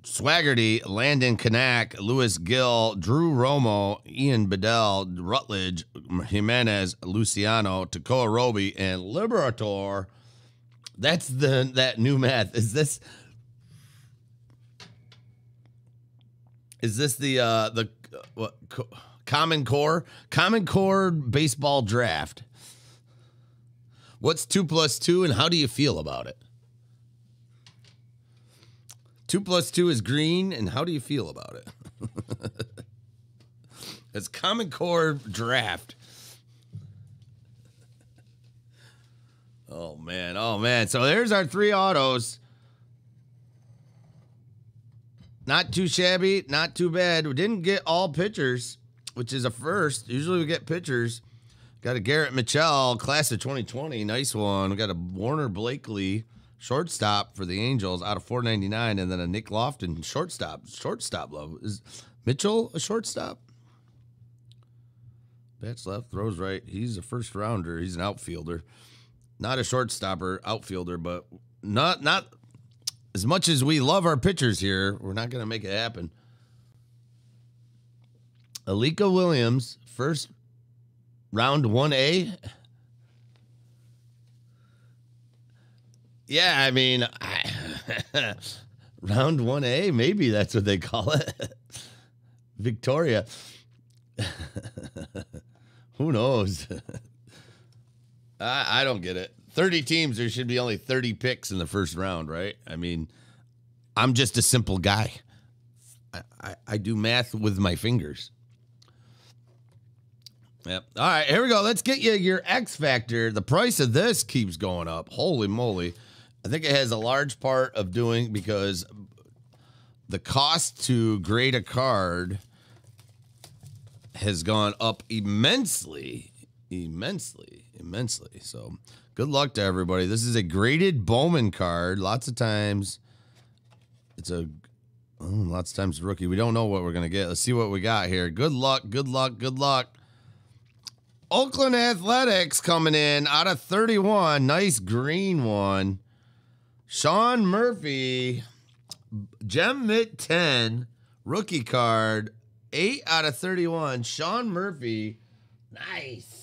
Swaggerty, Landon Knack, Lewis Gill, Drew Romo, Ian Bedell, Rutledge, Jimenez, Luciano, Tekoah Roby, and Liberatore. That's the that new math. Is this is this the uh the Uh, what Common Core Common Core baseball draft. What's two plus two, and how do you feel about it? Two plus two is green, and how do you feel about it? it's Common Core draft. Oh man, oh man. So there's our three autos. Not too shabby, not too bad. We didn't get all pitchers, which is a first. Usually we get pitchers. Got a Garrett Mitchell, class of 2020. Nice one. We got a Werner Blakely, shortstop for the Angels out of 499, and then a Nick Loftin, shortstop. Shortstop love. Is Mitchell a shortstop? Bats left, throws right. He's a first rounder. He's an outfielder. not a shortstop or outfielder, but not not as much as we love our pitchers here. We're not going to make it happen. Alika Williams, first round 1A. Yeah, I mean, I, round 1A, maybe that's what they call it. Victoria. Who knows? I, I don't get it. 30 teams, there should be only 30 picks in the first round, right? I mean, I'm just a simple guy. I, I, I do math with my fingers. Yep. All right, here we go. Let's get you your X Factor. The price of this keeps going up. Holy moly. I think it has a large part of doing because the cost to grade a card has gone up immensely, immensely, immensely. So good luck to everybody. This is a graded Bowman card. Lots of times it's a oh, lots of times rookie. We don't know what we're gonna get. Let's see what we got here. Good luck, good luck, good luck. Oakland Athletics coming in out of 31. Nice green one. Sean Murphy, Gem Mit 10, rookie card, 8 out of 31. Sean Murphy, nice.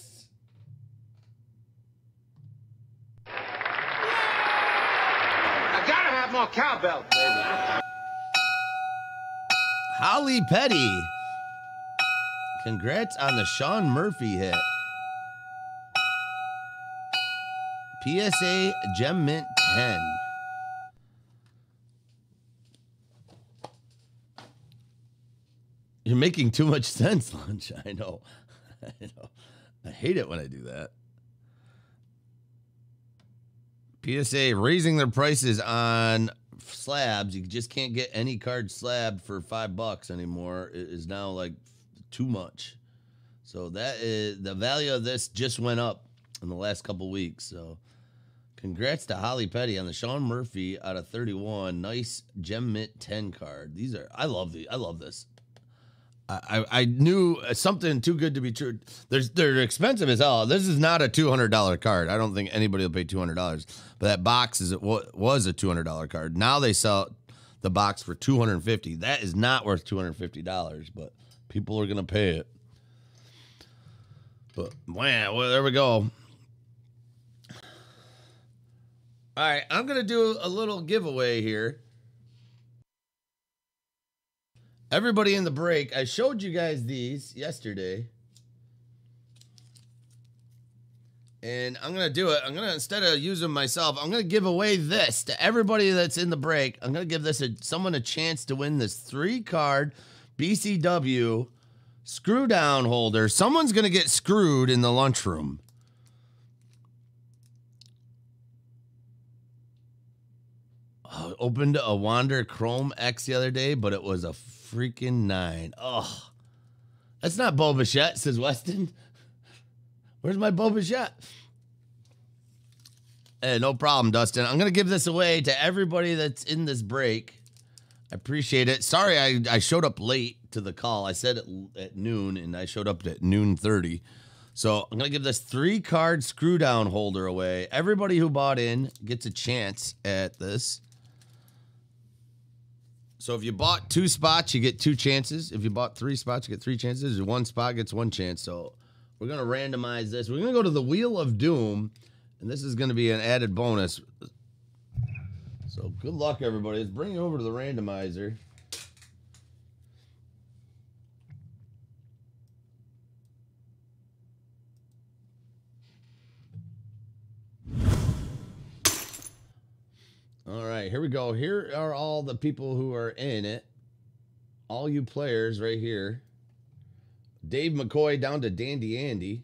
I more cowbell, baby. Holly Petty, congrats on the Sean Murphy hit. PSA Gem Mint 10. You're making too much sense, Lunch. I know. I know. I hate it when I do that. PSA raising their prices on slabs. You just can't get any card slab for five bucks anymore. It is now like too much. So that is the value of this just went up in the last couple weeks. So congrats to Holly Petty on the Sean Murphy out of 31. Nice gem mint 10 card. These are I love the I love this. I, I knew uh, something too good to be true. There's they're expensive as hell. This is not a two hundred dollar card. I don't think anybody will pay two hundred dollars. But that box is was a two hundred dollar card. Now they sell the box for two hundred and fifty. That is not worth two hundred fifty dollars. But people are gonna pay it. But wow, well there we go. All right, I'm gonna do a little giveaway here everybody in the break, I showed you guys these yesterday. And I'm going to do it. I'm going to, instead of using myself, I'm going to give away this to everybody that's in the break. I'm going to give this a, someone a chance to win this three card BCW screw down holder. Someone's going to get screwed in the lunchroom. Oh, opened a Wander Chrome X the other day, but it was a freaking nine. Oh, that's not Bo Bichette, says Weston. Where's my Bo Bichette? Eh, hey, no problem, Dustin. I'm going to give this away to everybody that's in this break. I appreciate it. Sorry, I, I showed up late to the call. I said at, at noon, and I showed up at noon 30. So I'm going to give this three card screw down holder away. Everybody who bought in gets a chance at this. So if you bought two spots, you get two chances. If you bought three spots, you get three chances. One spot gets one chance. So we're to randomize this. We're to go to the Wheel of Doom, and this is to be an added bonus. So good luck, everybody. Let's bring it over to the randomizer. All right, here we go. Here are all the people who are in it. All you players right here. Dave McCoy down to Dandy Andy.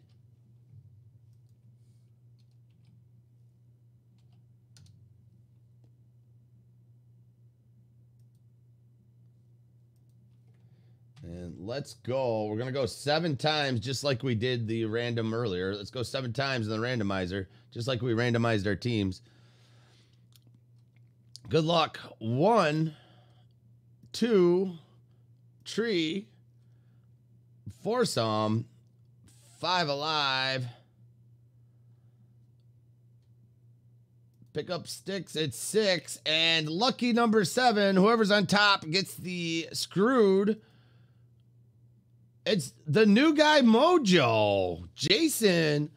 And let's go. We're going to go seven times just like we did the random earlier. Let's go seven times in the randomizer, just like we randomized our teams. Good luck. One, two, tree, foursome, five alive, Pick up sticks at six. And lucky number seven, whoever's on top gets the screwed. It's the new guy Mojo. Jason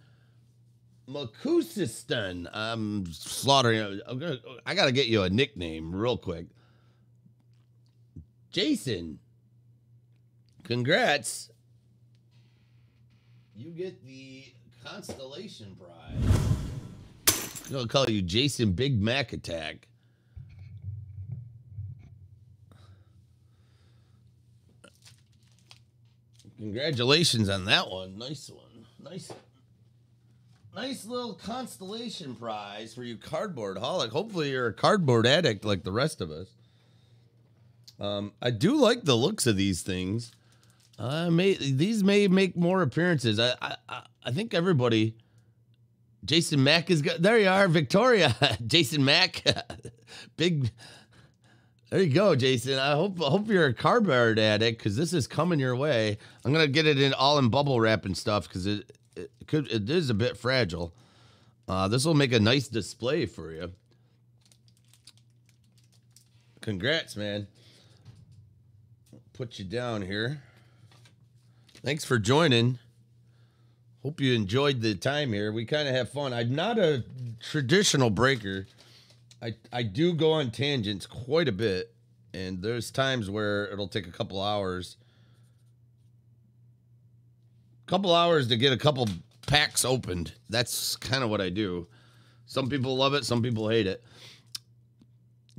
Makusiston. I'm slaughtering. I'm gonna, I got to get you a nickname real quick. Jason, congrats. You get the constellation prize. I'm going to call you Jason Big Mac Attack. Congratulations on that one. Nice one. Nice. Nice little constellation prize for you cardboard holic. Hopefully you're a cardboard addict like the rest of us. Um, I do like the looks of these things. Uh, may these may make more appearances. I I, I think everybody. Jason Mack is good. There you are, Victoria. Jason Mack, big. There you go, Jason. I hope I hope you're a cardboard addict because this is coming your way. I'm gonna get it in all in bubble wrap and stuff because it, it could it is a bit fragile. Uh, this will make a nice display for you. Congrats, man. Put you down here. Thanks for joining. Hope you enjoyed the time here. We kind of have fun. I'm not a traditional breaker. I I do go on tangents quite a bit, and there's times where it'll take a couple hours, couple hours to get a couple packs opened. That's kind of what I do. Some people love it, some people hate it.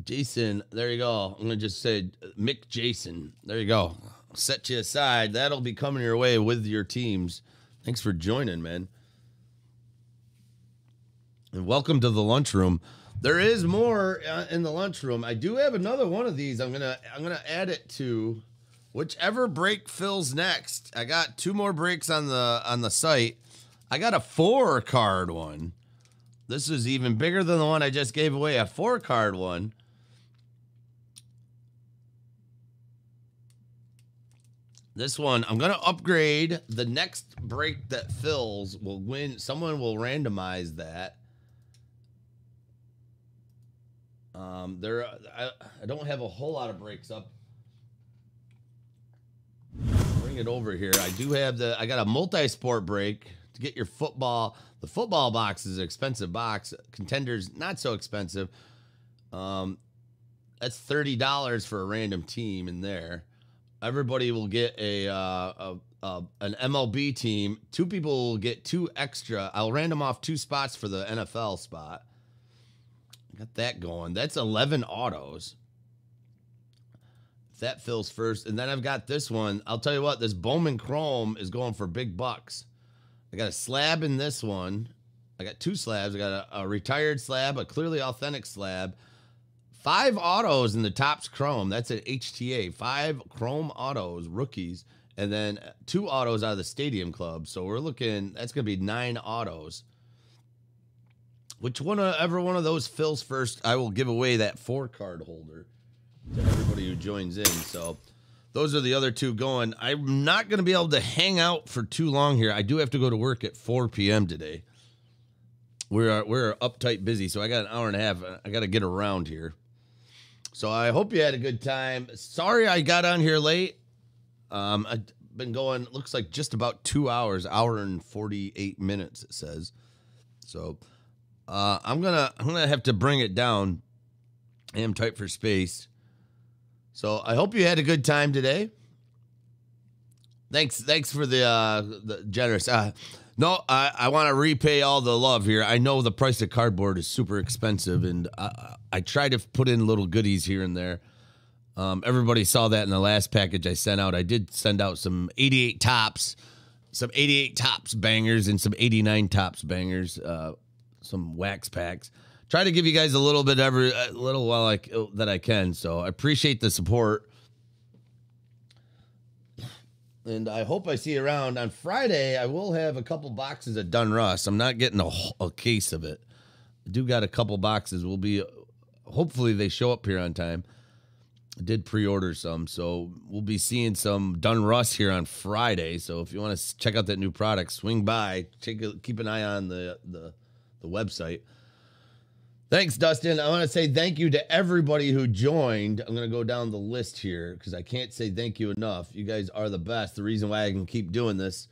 Jason, there you go. I'm gonna just say Mick Jason. There you go. Set you aside. That'll be coming your way with your teams. Thanks for joining, man. And welcome to the lunchroom. There is more uh, in the lunchroom. I do have another one of these. I'm gonna I'm gonna add it to whichever break fills next. I got two more breaks on the on the site. I got a four card one. This is even bigger than the one I just gave away. A four card one. This one, I'm gonna upgrade. The next break that fills will win. Someone will randomize that. Um, there, I, I don't have a whole lot of breaks up. Bring it over here. I do have the. I got a multi-sport break to get your football. The football box is an expensive box. Contenders not so expensive. Um, that's thirty dollars for a random team in there everybody will get a, uh, a, a, an MLB team. Two people will get two extra. I'll random off two spots for the NFL spot. Got that going. That's 11 autos. That fills first. And then I've got this one. I'll tell you what, this Bowman Chrome is going for big bucks. I got a slab in this one. I got two slabs. I got a, a retired slab, a clearly authentic slab, Five autos in the Topps Chrome. That's an HTA. Five Chrome autos, rookies, and then two autos out of the Stadium Club. So we're looking. That's going to be nine autos. Which one, uh, ever one of those fills first, I will give away that four card holder to everybody who joins in. So those are the other two going. I'm not going to be able to hang out for too long here. I do have to go to work at 4 p.m. today. We're we're uptight busy, so I got an hour and a half. I got to get around here. So I hope you had a good time. Sorry I got on here late. Um, I've been going, looks like just about two hours, hour and 48 minutes, it says. So uh, I'm gonna I'm gonna have to bring it down. I am tight for space. So I hope you had a good time today. Thanks, thanks for the uh, the generous. Uh, no, I, I want to repay all the love here. I know the price of cardboard is super expensive, and I, I try to put in little goodies here and there. Um, everybody saw that in the last package I sent out. I did send out some 88 Topps, some 88 Topps bangers, and some 89 Topps bangers, uh, some wax packs. Try to give you guys a little bit every a little while I, that I can. So I appreciate the support and I hope I see you around on Friday. I will have a couple boxes of Donruss. I'm not getting a, a case of it. I do got a couple boxes. We'll be hopefully they show up here on time. I did pre-order some, so we'll be seeing some Donruss here on Friday. So if you want to check out that new product, swing by. Take a, keep an eye on the the the website. Thanks, Dustin. I want to say thank you to everybody who joined. I'm going to go down the list here because I can't say thank you enough. You guys are the best. The reason why I can keep doing this.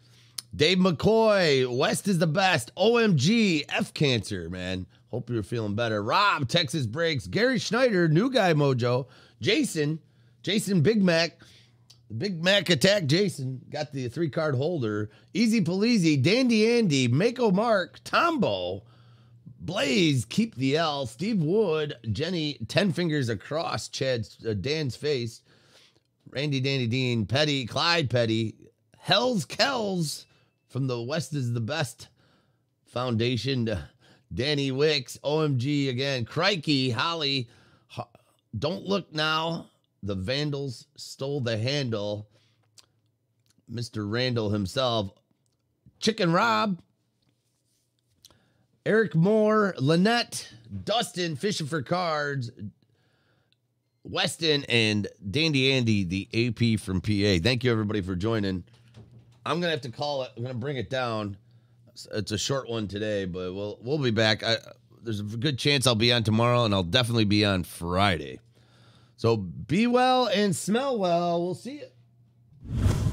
Dave McCoy, West is the best. OMG, F Cancer, man. Hope you're feeling better. Rob, Texas Breaks. Gary Schneider, New Guy Mojo. Jason, Jason Big Mac. Big Mac Attack Jason got the three card holder. Easy Paleezy, Dandy Andy, Mako Mark, Tombo, Blaze, Keep the L, Steve Wood, Jenny, 10 fingers across Chad's, uh, Dan's face, Randy Danny, Dean, Petty, Clyde Petty, Hell's Kells. From the West is the Best Foundation, Danny Wicks, OMG again, Crikey, Holly, Ho- Don't Look Now, the Vandals stole the handle. Mr. Randall himself, Chicken Rob, Eric Moore, Lynette, Dustin, Fishing for Cards, Weston, and Dandy Andy, the AP from PA. Thank you, everybody, for joining. I'm gonna have to call it. I'm gonna bring it down. It's a short one today, but we'll we'll be back. I, there's a good chance I'll be on tomorrow, and I'll definitely be on Friday. So be well and smell well. We'll see you.